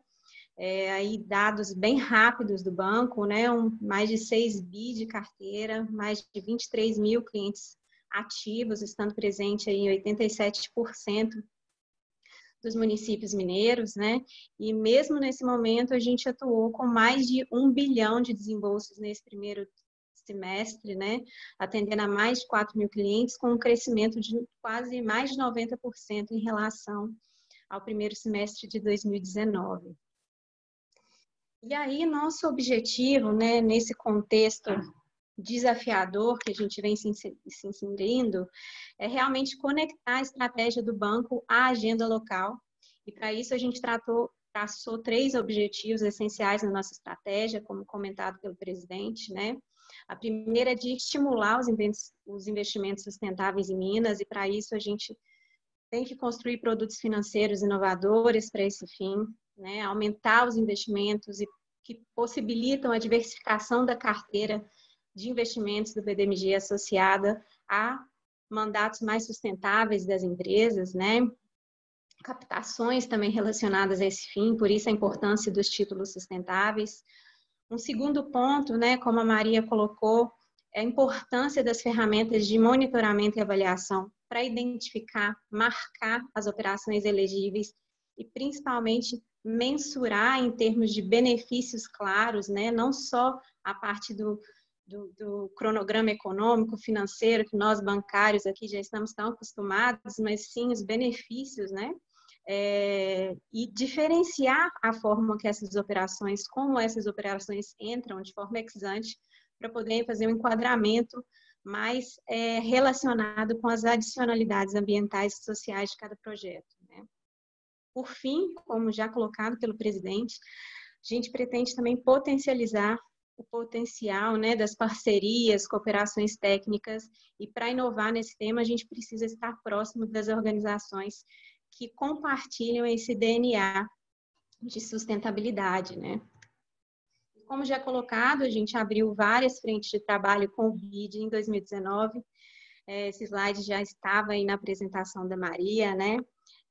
é, aí dados bem rápidos do banco, né, um, mais de 6 bi de carteira, mais de 23 mil clientes ativos, estando presente aí em 87% dos municípios mineiros, né? E mesmo nesse momento a gente atuou com mais de um bilhão de desembolsos nesse primeiro semestre, né? Atendendo a mais de 4 mil clientes, com um crescimento de quase mais de 90% em relação ao primeiro semestre de 2019. E aí, nosso objetivo, né, nesse contexto desafiador que a gente vem se inserindo é realmente conectar a estratégia do banco à agenda local. E para isso a gente tratou, traçou três objetivos essenciais na nossa estratégia, como comentado pelo presidente, né? A primeira é de estimular os investimentos sustentáveis em Minas, e para isso a gente tem que construir produtos financeiros inovadores para esse fim, né? aumentar os investimentos e que possibilitam a diversificação da carteira de investimentos do BDMG associada a mandatos mais sustentáveis das empresas, né? Captações também relacionadas a esse fim, por isso a importância dos títulos sustentáveis. Um segundo ponto, né, como a Maria colocou, é a importância das ferramentas de monitoramento e avaliação para identificar, marcar as operações elegíveis e principalmente mensurar em termos de benefícios claros, né, não só a parte do, do, do, cronograma econômico, financeiro, que nós bancários aqui já estamos tão acostumados, mas sim os benefícios, né? É, e diferenciar a forma que essas operações, como essas operações entram de forma exante, para poder fazer um enquadramento mais é, relacionado com as adicionalidades ambientais e sociais de cada projeto. Né? Por fim, como já colocado pelo presidente, a gente pretende também potencializar o potencial né, das parcerias, cooperações técnicas, e para inovar nesse tema, a gente precisa estar próximo das organizações que compartilham esse DNA de sustentabilidade, né? Como já é colocado, a gente abriu várias frentes de trabalho com o BID em 2019. É, esse slide já estava aí na apresentação da Maria, né?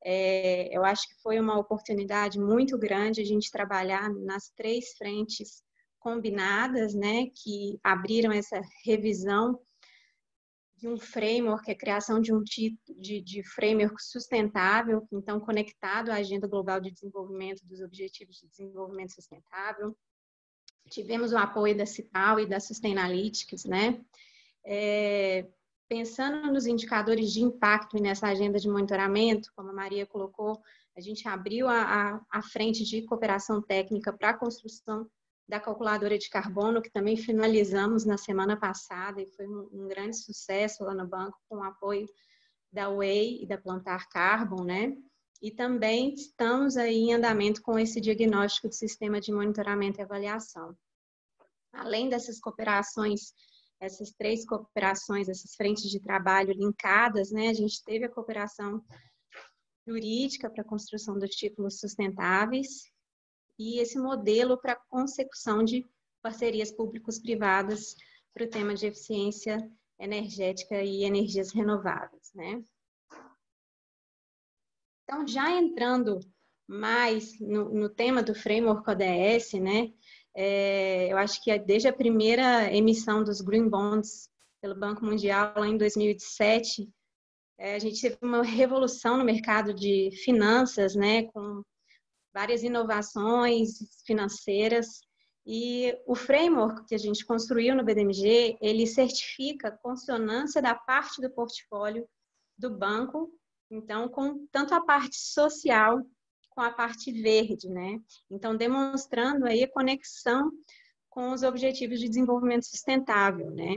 É, eu acho que foi uma oportunidade muito grande a gente trabalhar nas três frentes combinadas, né, que abriram essa revisão de um framework, a criação de um tipo de, de framework sustentável, então conectado à Agenda Global de Desenvolvimento dos Objetivos de Desenvolvimento Sustentável. Tivemos o apoio da CITAL e da Sustainalytics, né? É, pensando nos indicadores de impacto nessa agenda de monitoramento, como a Maria colocou, a gente abriu a, a, a frente de cooperação técnica para a construção da calculadora de carbono, que também finalizamos na semana passada e foi um, um grande sucesso lá no banco, com o apoio da Way e da Plantar Carbon, né? E também estamos aí em andamento com esse diagnóstico de sistema de monitoramento e avaliação. Além dessas cooperações, essas três cooperações, essas frentes de trabalho linkadas, né? A gente teve a cooperação jurídica para a construção dos títulos sustentáveis e esse modelo para consecução de parcerias públicos-privadas para o tema de eficiência energética e energias renováveis, né? Então, já entrando mais no, no tema do framework ODS, né? É, eu acho que desde a primeira emissão dos Green Bonds pelo Banco Mundial lá em 2007, é, a gente teve uma revolução no mercado de finanças, né, com várias inovações financeiras. E o framework que a gente construiu no BDMG, ele certifica a consonância da parte do portfólio do banco, então, com tanto a parte social com a parte verde, né? Então, demonstrando aí a conexão com os objetivos de desenvolvimento sustentável, né?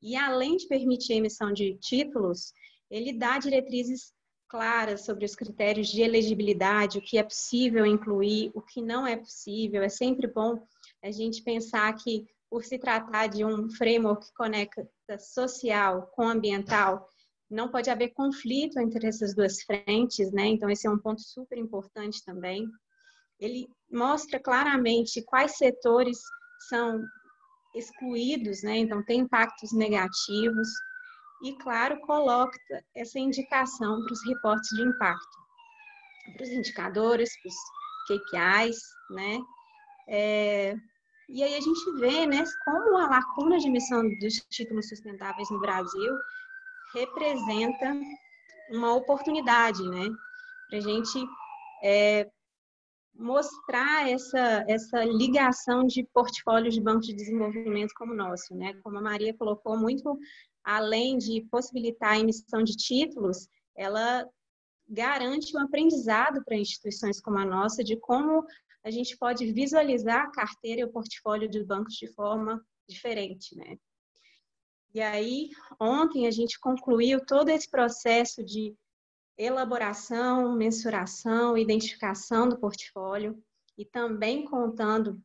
E além de permitir a emissão de títulos, ele dá diretrizes claras sobre os critérios de elegibilidade, o que é possível incluir, o que não é possível. É sempre bom a gente pensar que, por se tratar de um framework que conecta social com ambiental, não pode haver conflito entre essas duas frentes, né? Então, esse é um ponto super importante também. Ele mostra claramente quais setores são excluídos, né? Então, tem impactos negativos e, claro, coloca essa indicação para os reportes de impacto, para os indicadores, para os KPIs, né? É, e aí a gente vê, né, como a lacuna de emissão dos títulos sustentáveis no Brasil representa uma oportunidade, né, para a gente é, mostrar essa, essa ligação de portfólios de bancos de desenvolvimento como o nosso, né? Como a Maria colocou, muito além de possibilitar a emissão de títulos, ela garante um aprendizado para instituições como a nossa de como a gente pode visualizar a carteira e o portfólio de bancos de forma diferente, né? E aí, ontem a gente concluiu todo esse processo de elaboração, mensuração, identificação do portfólio e também contando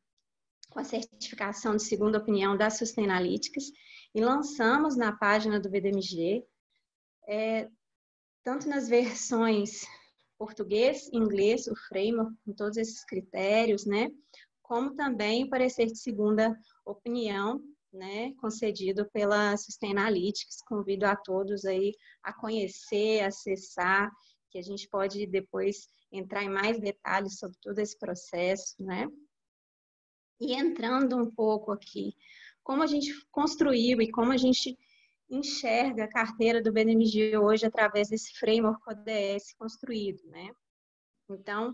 com a certificação de segunda opinião da Sustainalytics e lançamos na página do BDMG, é, tanto nas versões português inglês, o framework, com todos esses critérios, né? Como também o parecer de segunda opinião, né? Concedido pela Sustainalytics. Convido a todos aí a conhecer, acessar, que a gente pode depois entrar em mais detalhes sobre todo esse processo, né? E entrando um pouco aqui como a gente construiu e como a gente enxerga a carteira do BNMG hoje através desse framework ODS construído, né? Então,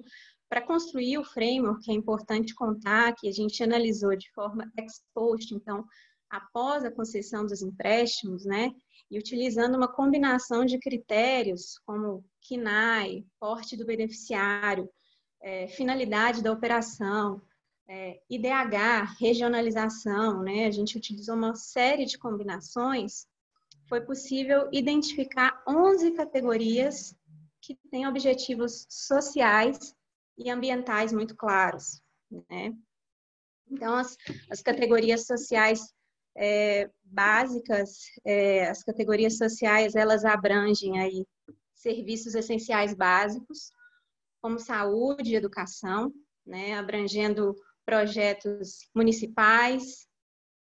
para construir o framework, é importante contar que a gente analisou de forma ex post, então, após a concessão dos empréstimos, né? E utilizando uma combinação de critérios como KINAI, porte do beneficiário, é, finalidade da operação, é, IDH, regionalização, né? A gente utilizou uma série de combinações. Foi possível identificar 11 categorias que têm objetivos sociais e ambientais muito claros, né? Então, as, as categorias sociais é, básicas, é, as categorias sociais, elas abrangem aí serviços essenciais básicos, como saúde e educação, né, abrangendo projetos municipais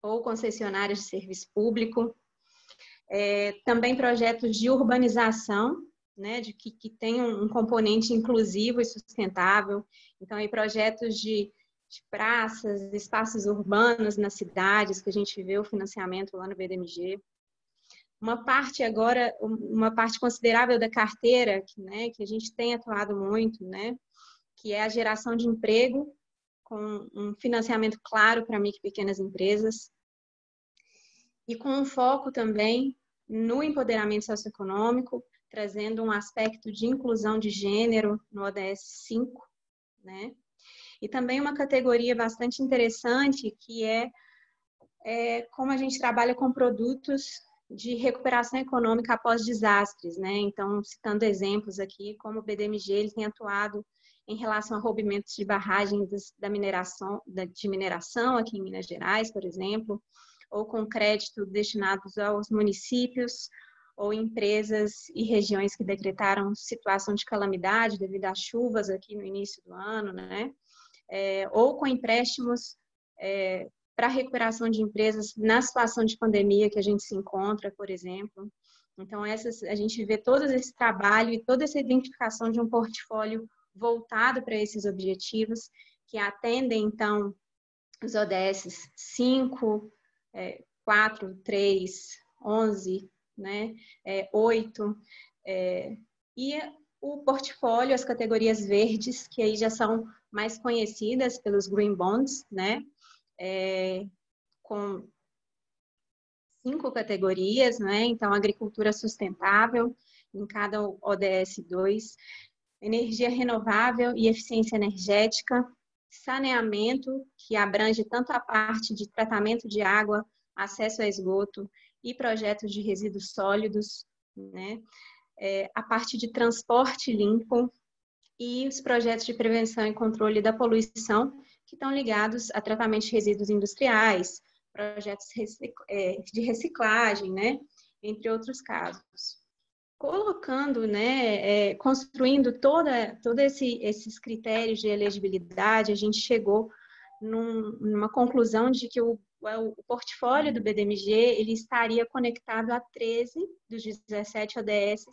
ou concessionários de serviço público, é, também projetos de urbanização, né, de que, que tem um componente inclusivo e sustentável, então aí projetos de, de praças, espaços urbanos nas cidades, que a gente vê o financiamento lá no BDMG, uma parte agora, uma parte considerável da carteira, que, né, que a gente tem atuado muito, né, que é a geração de emprego com um financiamento claro para micro e pequenas empresas e com um foco também no empoderamento socioeconômico, trazendo um aspecto de inclusão de gênero no ODS 5, né? E também uma categoria bastante interessante que é, é como a gente trabalha com produtos de recuperação econômica após desastres, né? Então, citando exemplos aqui, como o BDMG ele tem atuado em relação a rompimentos de barragens da mineração, de mineração aqui em Minas Gerais, por exemplo, ou com crédito destinados aos municípios ou empresas e regiões que decretaram situação de calamidade devido às chuvas aqui no início do ano, né? É, ou com empréstimos é, para recuperação de empresas na situação de pandemia que a gente se encontra, por exemplo. Então, essas, a gente vê todo esse trabalho e toda essa identificação de um portfólio voltado para esses objetivos, que atendem, então, os ODS 5, é, 4, 3, 11, né, é, 8, é, e o portfólio, as categorias verdes, que aí já são mais conhecidas pelos Green Bonds, né, é, com cinco categorias, né, então agricultura sustentável, em cada ODS 2, energia renovável e eficiência energética, saneamento, que abrange tanto a parte de tratamento de água, acesso a esgoto e projetos de resíduos sólidos, né? É, a parte de transporte limpo e os projetos de prevenção e controle da poluição, que estão ligados a tratamento de resíduos industriais, projetos é, de reciclagem, né? Entre outros casos colocando, né, é, construindo toda, todo esse, esses critérios de elegibilidade, a gente chegou num, numa conclusão de que o, o, portfólio do BDMG ele estaria conectado a 13 dos 17 ODS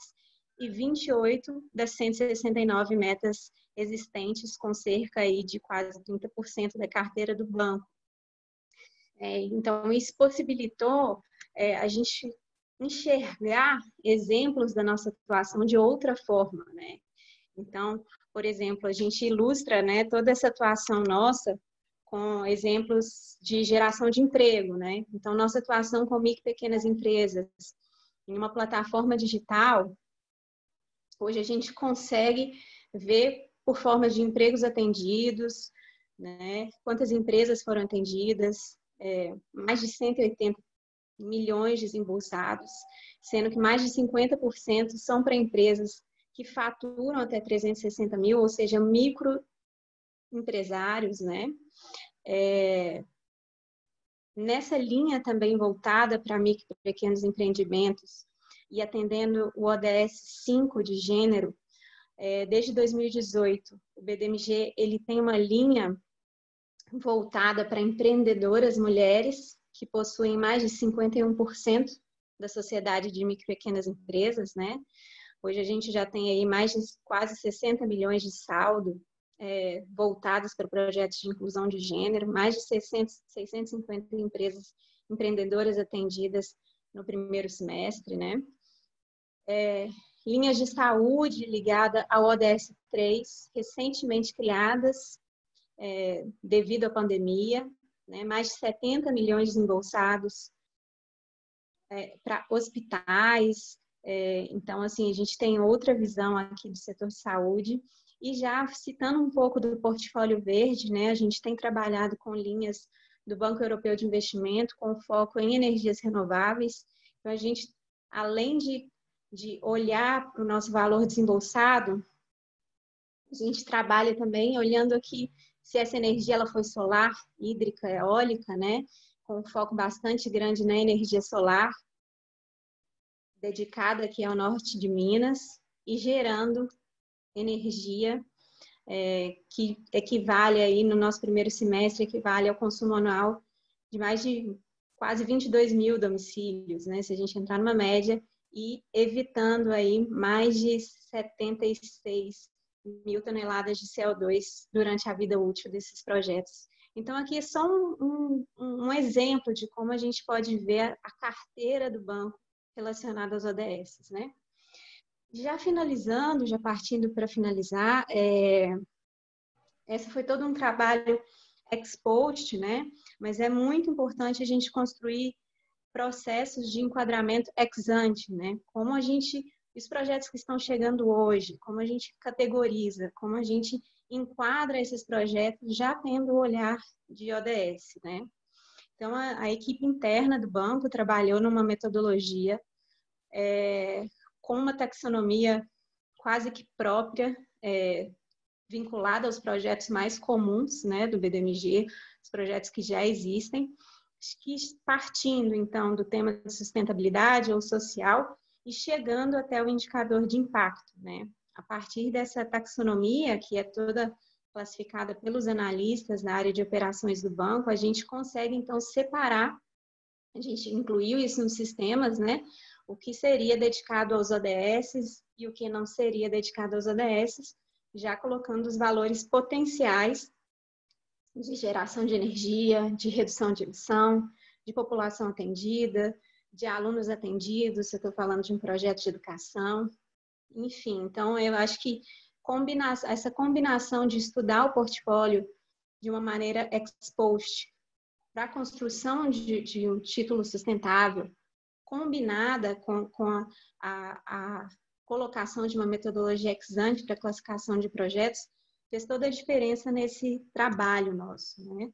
e 28 das 169 metas existentes, com cerca aí de quase 30% da carteira do banco. É, então, isso possibilitou é, a gente enxergar exemplos da nossa atuação de outra forma, né? Então, por exemplo, a gente ilustra, né, toda essa atuação nossa com exemplos de geração de emprego, né? Então, nossa atuação com micro e pequenas empresas em uma plataforma digital, hoje a gente consegue ver por forma de empregos atendidos, né? Quantas empresas foram atendidas, é, mais de 180 milhões desembolsados, sendo que mais de 50% são para empresas que faturam até 360 mil, ou seja, microempresários, né? É, nessa linha também voltada para micro e pequenos empreendimentos e atendendo o ODS 5 de gênero, é, desde 2018, o BDMG ele tem uma linha voltada para empreendedoras mulheres que possuem mais de 51% da sociedade de micro e pequenas empresas, né? Hoje a gente já tem aí mais de quase 60 milhões de saldo é, voltados para projetos de inclusão de gênero, mais de 600, 650 empresas empreendedoras atendidas no primeiro semestre, né? É, linhas de saúde ligada ao ODS 3, recentemente criadas é, devido à pandemia, né? mais de 70 milhões desembolsados é, para hospitais. É, então, assim, a gente tem outra visão aqui do setor de saúde. E já citando um pouco do portfólio verde, né, a gente tem trabalhado com linhas do Banco Europeu de Investimento com foco em energias renováveis. Então, a gente, além de, de olhar para o nosso valor desembolsado, a gente trabalha também olhando aqui se essa energia ela foi solar, hídrica, eólica, né? Com um foco bastante grande na energia solar, dedicada aqui ao norte de Minas e gerando energia é, que equivale aí no nosso primeiro semestre, equivale ao consumo anual de mais de quase 22 mil domicílios, né? Se a gente entrar numa média e evitando aí mais de 76 mil toneladas de CO2 durante a vida útil desses projetos. Então, aqui é só um, um, um exemplo de como a gente pode ver a carteira do banco relacionada aos ODS, né? Já finalizando, já partindo para finalizar, é, esse foi todo um trabalho ex-post, né? Mas é muito importante a gente construir processos de enquadramento ex ante, né? Como a gente os projetos que estão chegando hoje, como a gente categoriza, como a gente enquadra esses projetos já tendo o olhar de ODS, né? Então, a, a equipe interna do banco trabalhou numa metodologia é, com uma taxonomia quase que própria, é, vinculada aos projetos mais comuns né, do BDMG, os projetos que já existem, que partindo então do tema de sustentabilidade ou social e chegando até o indicador de impacto, né? A partir dessa taxonomia, que é toda classificada pelos analistas na área de operações do banco, a gente consegue então separar, a gente incluiu isso nos sistemas, né? O que seria dedicado aos ODS e o que não seria dedicado aos ODS, já colocando os valores potenciais de geração de energia, de redução de emissão, de população atendida, de alunos atendidos, se eu estou falando de um projeto de educação, enfim. Então, eu acho que combina essa combinação de estudar o portfólio de uma maneira expost para a construção de, de, um título sustentável, combinada com, com a, a, a colocação de uma metodologia ex ante para classificação de projetos, fez toda a diferença nesse trabalho nosso, né?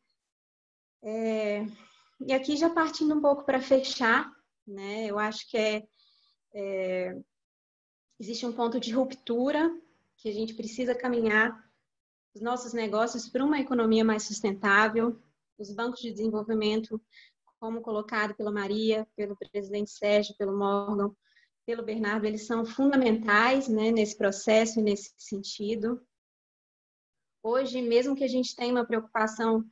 É, e aqui já partindo um pouco para fechar, né? Eu acho que é, é, existe um ponto de ruptura que a gente precisa caminhar os nossos negócios para uma economia mais sustentável, os bancos de desenvolvimento, como colocado pela Maria, pelo presidente Sérgio, pelo Morgan, pelo Bernardo, eles são fundamentais né, nesse processo e nesse sentido. Hoje, mesmo que a gente tenha uma preocupação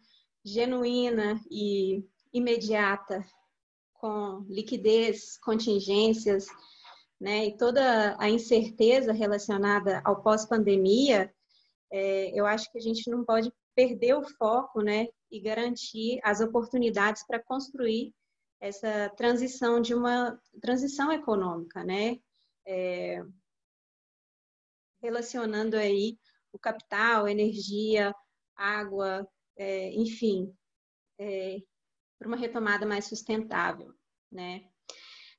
genuína e imediata com liquidez, contingências, né, e toda a incerteza relacionada ao pós-pandemia, é, eu acho que a gente não pode perder o foco, né, e garantir as oportunidades para construir essa transição de uma transição econômica, né, é, relacionando aí o capital, energia, água, é, enfim, é, para uma retomada mais sustentável, né?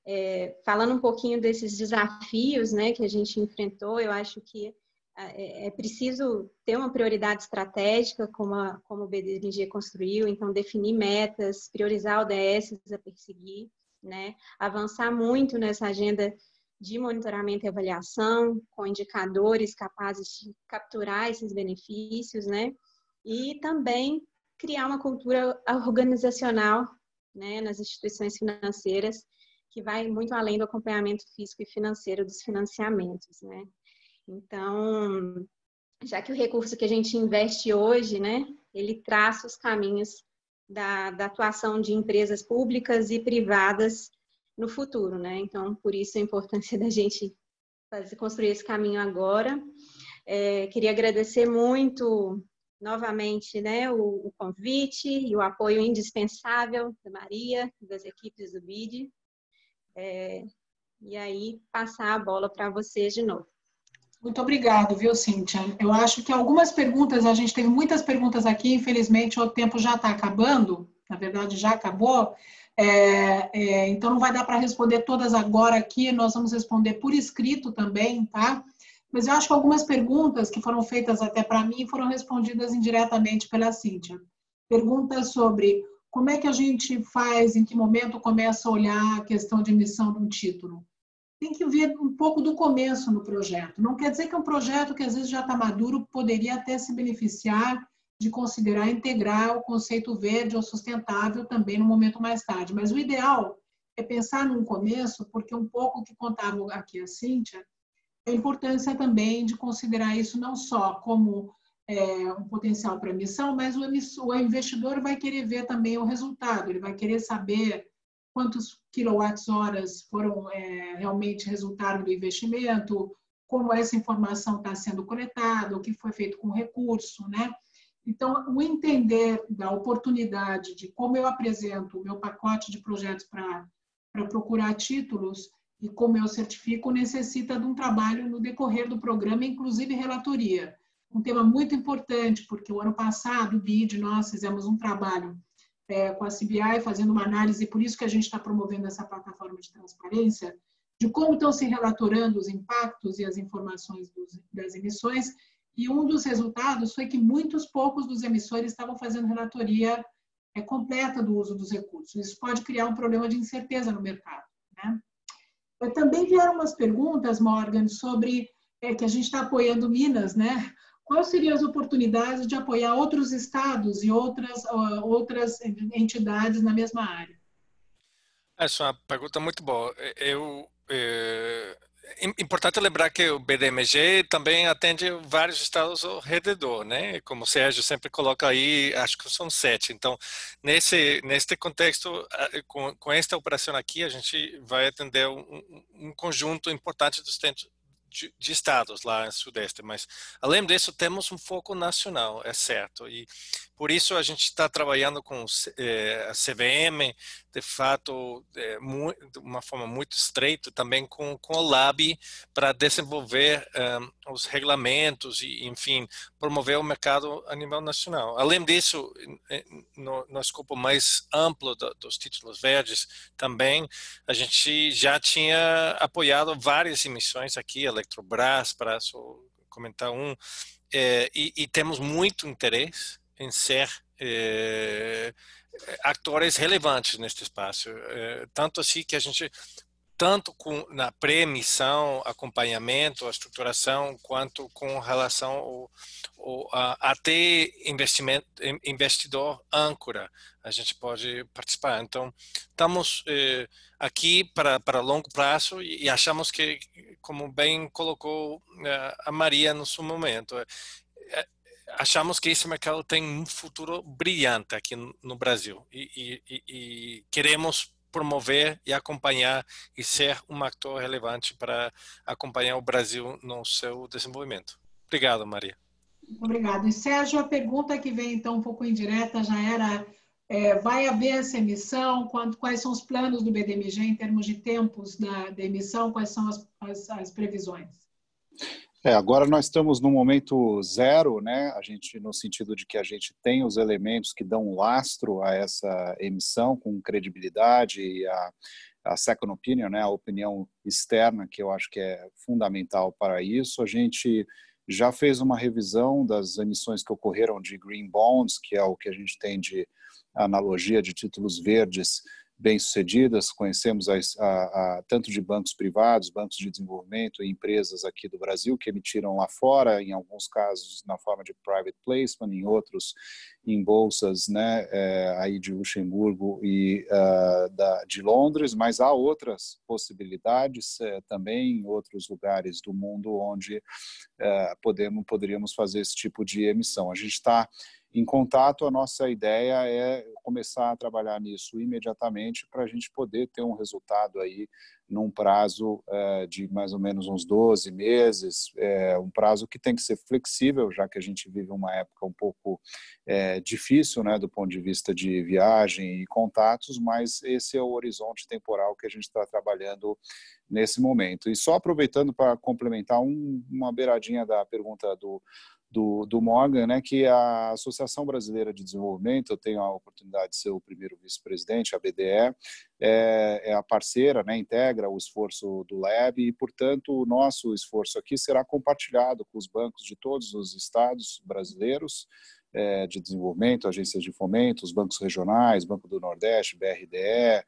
É, falando um pouquinho desses desafios, né, que a gente enfrentou, eu acho que é, é preciso ter uma prioridade estratégica, como, a, como o BDNG construiu, então definir metas, priorizar ODS a perseguir, né, avançar muito nessa agenda de monitoramento e avaliação, com indicadores capazes de capturar esses benefícios, né? E também criar uma cultura organizacional, né, nas instituições financeiras, que vai muito além do acompanhamento físico e financeiro dos financiamentos, né? Então, já que o recurso que a gente investe hoje, né, ele traça os caminhos da, da atuação de empresas públicas e privadas no futuro, né? Então, por isso a importância da gente fazer, construir esse caminho agora. É, queria agradecer muito novamente né, o, o, convite e o apoio indispensável da Maria, das equipes do BID. É, e aí, passar a bola para vocês de novo. Muito obrigado, viu, Cíntia? Eu acho que algumas perguntas, a gente teve muitas perguntas aqui, infelizmente o tempo já está acabando, na verdade já acabou. É, é, então, não vai dar para responder todas agora aqui, nós vamos responder por escrito também, tá? Mas eu acho que algumas perguntas que foram feitas até para mim foram respondidas indiretamente pela Cíntia. Perguntas sobre como é que a gente faz, em que momento começa a olhar a questão de emissão de um título. Tem que ver um pouco do começo no projeto. Não quer dizer que um projeto que às vezes já está maduro poderia até se beneficiar de considerar integrar o conceito verde ou sustentável também no momento mais tarde. Mas o ideal é pensar num começo, porque um pouco que contava aqui a Cíntia, a importância também de considerar isso não só como é, um potencial para emissão, mas o, emissor, o investidor vai querer ver também o resultado, ele vai querer saber quantos quilowatts-horas foram é, realmente resultado do investimento, como essa informação está sendo coletada, o que foi feito com o recurso, né? Então, o entender da oportunidade de como eu apresento o meu pacote de projetos para procurar títulos e como eu certifico necessita de um trabalho no decorrer do programa, inclusive relatoria. Um tema muito importante, porque o ano passado, o BID, nós fizemos um trabalho é, com a CBI, fazendo uma análise, por isso que a gente está promovendo essa plataforma de transparência, de como estão se relatorando os impactos e as informações dos, das emissões, e um dos resultados foi que muitos poucos dos emissores estavam fazendo relatoria é, completa do uso dos recursos. Isso pode criar um problema de incerteza no mercado. Né? Também vieram umas perguntas, Morgan, sobre é, que a gente está apoiando Minas, né? Quais seriam as oportunidades de apoiar outros estados e outras, outras entidades na mesma área? Essa é uma pergunta muito boa. Eu, é, importante lembrar que o BDMG também atende vários estados ao redor, né? Como o Sérgio sempre coloca aí, acho que são sete. Então, nesse neste contexto, com, com esta operação aqui, a gente vai atender um, um conjunto importante dos de, estados lá no Sudeste, mas além disso temos um foco nacional, é certo, e por isso a gente está trabalhando com é, a CVM, de fato, é, de uma forma muito estreita, também com, com o LAB, para desenvolver um, os regulamentos e, enfim, promover o mercado a nível nacional. Além disso, no, no escopo mais amplo do, dos títulos verdes, também a gente já tinha apoiado várias emissões aqui, Eletrobras, para só comentar um, é, e, e, temos muito interesse em ser é, atores relevantes neste espaço. É, tanto assim que a gente, tanto com, na pré-emissão, acompanhamento, a estruturação, quanto com relação ao, ao a, até investimento, investidor âncora, a gente pode participar. Então, estamos é, aqui para, para longo prazo e, e achamos que, como bem colocou é, a Maria no seu momento, achamos que esse mercado tem um futuro brilhante aqui no Brasil e, e, e, queremos promover e acompanhar e ser um ator relevante para acompanhar o Brasil no seu desenvolvimento. Obrigado, Maria. Obrigado. E Sérgio, a pergunta que vem então um pouco indireta já era é, vai haver essa emissão? Quanto, quais são os planos do BDMG em termos de tempos da, da emissão? Quais são as, as, as previsões? É, agora nós estamos no momento zero, né? A gente no sentido de que a gente tem os elementos que dão lastro a essa emissão com credibilidade e a, a second opinion, né? A opinião externa que eu acho que é fundamental para isso. A gente já fez uma revisão das emissões que ocorreram de green bonds, que é o que a gente tem de analogia de títulos verdes bem-sucedidas, conhecemos a, a, tanto de bancos privados, bancos de desenvolvimento e empresas aqui do Brasil que emitiram lá fora, em alguns casos na forma de private placement, em outros em bolsas né, é, aí de Luxemburgo e uh, da, de Londres, mas há outras possibilidades é, também em outros lugares do mundo onde uh, podemos, poderíamos fazer esse tipo de emissão. A gente está em contato, a nossa ideia é começar a trabalhar nisso imediatamente para a gente poder ter um resultado aí num prazo é, de mais ou menos uns 12 meses, é, um prazo que tem que ser flexível, já que a gente vive uma época um pouco é, difícil, né, do ponto de vista de viagem e contatos, mas esse é o horizonte temporal que a gente está trabalhando nesse momento. E só aproveitando para complementar um, uma beiradinha da pergunta do do, do Morgan, né, que a Associação Brasileira de Desenvolvimento, eu tenho a oportunidade de ser o primeiro vice-presidente, a BDE, é, é, a parceira, né, integra o esforço do LAB e, portanto, o nosso esforço aqui será compartilhado com os bancos de todos os estados brasileiros é, de desenvolvimento, agências de fomento, os bancos regionais, Banco do Nordeste, BRDE,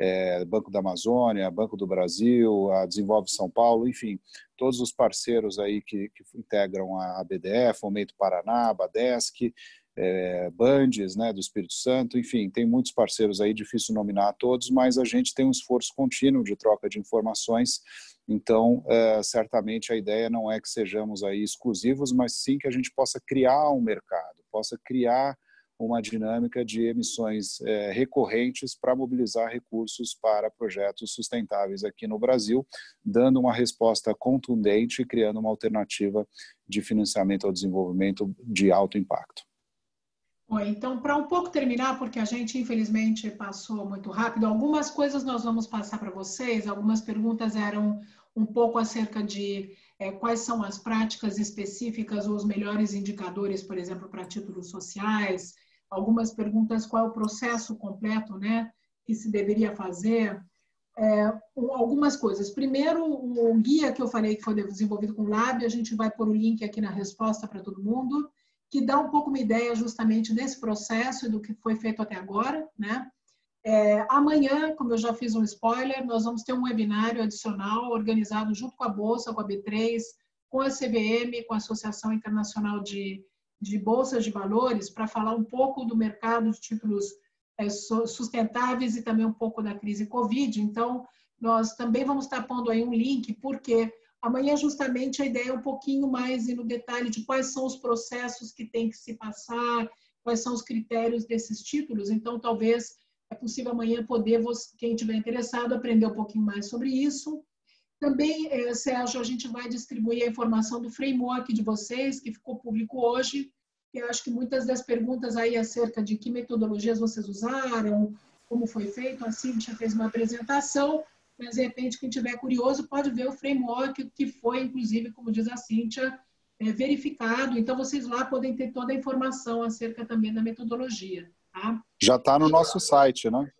é, Banco da Amazônia, Banco do Brasil, a Desenvolve São Paulo, enfim, todos os parceiros aí que, que integram a BDE, Fomento Paraná, Badesc, é, Bandes, né, do Espírito Santo, enfim, tem muitos parceiros aí, difícil nominar todos, mas a gente tem um esforço contínuo de troca de informações, então, é, certamente a ideia não é que sejamos aí exclusivos, mas sim que a gente possa criar um mercado, possa criar uma dinâmica de emissões é, recorrentes para mobilizar recursos para projetos sustentáveis aqui no Brasil, dando uma resposta contundente e criando uma alternativa de financiamento ao desenvolvimento de alto impacto. Bom, então, para um pouco terminar, porque a gente infelizmente passou muito rápido, algumas coisas nós vamos passar para vocês, algumas perguntas eram um pouco acerca de é, quais são as práticas específicas ou os melhores indicadores, por exemplo, para títulos sociais, algumas perguntas qual é o processo completo né, que se deveria fazer. é, algumas coisas. Primeiro, o guia que eu falei que foi desenvolvido com o Lab, a gente vai pôr o link aqui na resposta para todo mundo, que dá um pouco uma ideia justamente desse processo e do que foi feito até agora, né? É, amanhã, como eu já fiz um spoiler, nós vamos ter um webinário adicional organizado junto com a Bolsa, com a B3, com a CVM, com a Associação Internacional de, de Bolsas de Valores, para falar um pouco do mercado de títulos é, sustentáveis e também um pouco da crise Covid. Então, nós também vamos estar pondo aí um link, porque amanhã justamente a ideia é um pouquinho mais no detalhe de quais são os processos que tem que se passar, quais são os critérios desses títulos. Então, talvez é possível amanhã poder, quem tiver interessado, aprender um pouquinho mais sobre isso. Também, eh, Sérgio, a gente vai distribuir a informação do framework de vocês, que ficou público hoje. Eu acho que muitas das perguntas aí acerca de que metodologias vocês usaram, como foi feito, a Cintia fez uma apresentação, mas de repente quem tiver curioso pode ver o framework que foi, inclusive, como diz a Cintia, é, verificado. Então, vocês lá podem ter toda a informação acerca também da metodologia. Tá? Já está no nosso site, né?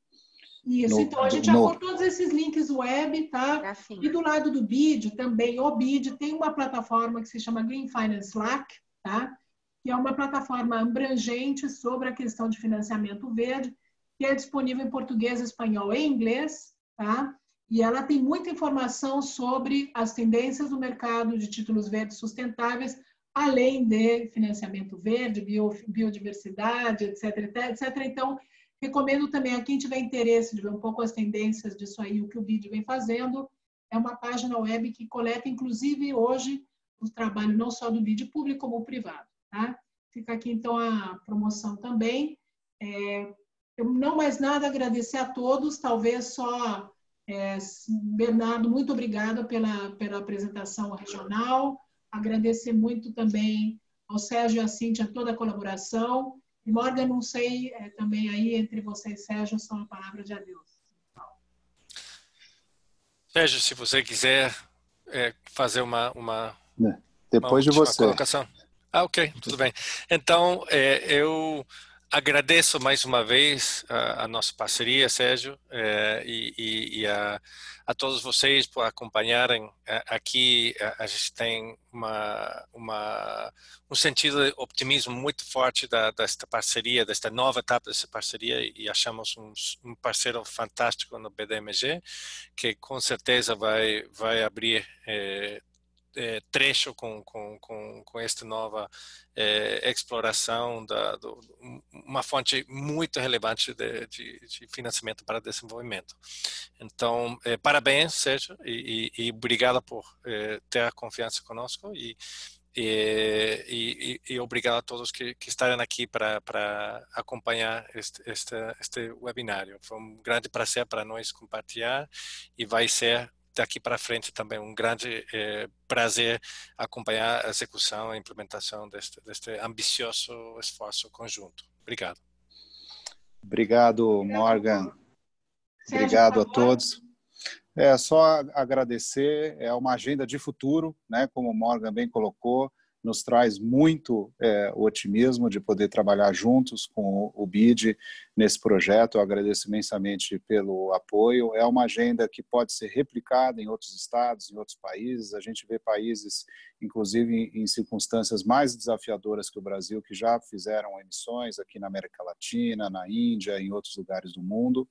Isso, no, então a gente no... já todos esses links web, tá? Assim. E do lado do BID também, o BID tem uma plataforma que se chama Green Finance Slack, tá? Que é uma plataforma abrangente sobre a questão de financiamento verde, que é disponível em português, espanhol e inglês, tá? E ela tem muita informação sobre as tendências do mercado de títulos verdes sustentáveis, além de financiamento verde, bio, biodiversidade, etc, etc. Então, recomendo também a quem tiver interesse de ver um pouco as tendências disso aí, o que o vídeo vem fazendo, é uma página web que coleta, inclusive, hoje, o trabalho não só do vídeo público, como privado, tá? Fica aqui, então, a promoção também. É, eu não mais nada, agradecer a todos, talvez só, é, Bernardo, muito obrigada pela, pela apresentação regional, Agradecer muito também ao Sérgio e à Cintia toda a colaboração. E Morgan, não sei, é, também aí entre vocês, Sérgio, só uma palavra de adeus. Sérgio, se você quiser é, fazer uma, uma, é, Depois uma de você. colocação. Ah, ok, tudo bem. Então, é, eu agradeço mais uma vez a, a nossa parceria, Sérgio, é, e, e, a, a, todos vocês por acompanharem é, aqui. A, a gente tem uma, uma, um sentido de optimismo muito forte da, desta parceria, desta nova etapa dessa parceria, e achamos um, um parceiro fantástico no BDMG, que com certeza vai, vai abrir é, é, trecho com, com, com, com esta nova é, exploração, da, do, uma fonte muito relevante de, de, de, financiamento para desenvolvimento. Então, é, parabéns, Sérgio, e, e, e obrigado por é, ter a confiança conosco e, e, e, obrigado a todos que, que estarem aqui para, para acompanhar este, este, este webinário. Foi um grande prazer para nós compartilhar e vai ser daqui para frente também um grande eh, prazer acompanhar a execução e implementação deste, deste ambicioso esforço conjunto. Obrigado. Obrigado, Morgan. Obrigado a todos. É só agradecer, é uma agenda de futuro, né, como o Morgan bem colocou, nos traz muito é, otimismo de poder trabalhar juntos com o BID nesse projeto. Eu agradeço imensamente pelo apoio. É uma agenda que pode ser replicada em outros estados, em outros países. A gente vê países, inclusive em circunstâncias mais desafiadoras que o Brasil, que já fizeram emissões aqui na América Latina, na Índia, em outros lugares do mundo.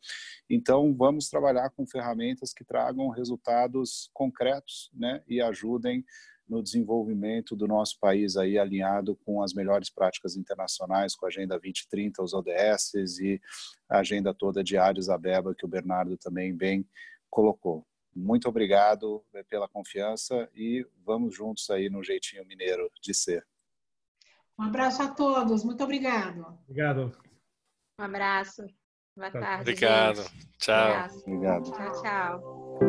Então, vamos trabalhar com ferramentas que tragam resultados concretos né, e ajudem no desenvolvimento do nosso país aí alinhado com as melhores práticas internacionais, com a Agenda 2030, os ODS e a agenda toda de Addis Abeba que o Bernardo também bem colocou. Muito obrigado eh, pela confiança e vamos juntos aí no jeitinho mineiro de ser. Um abraço a todos, muito obrigado. Obrigado. Um abraço. Boa tarde. Obrigado. Gente. Tchau. Obrigado. Tchau, tchau.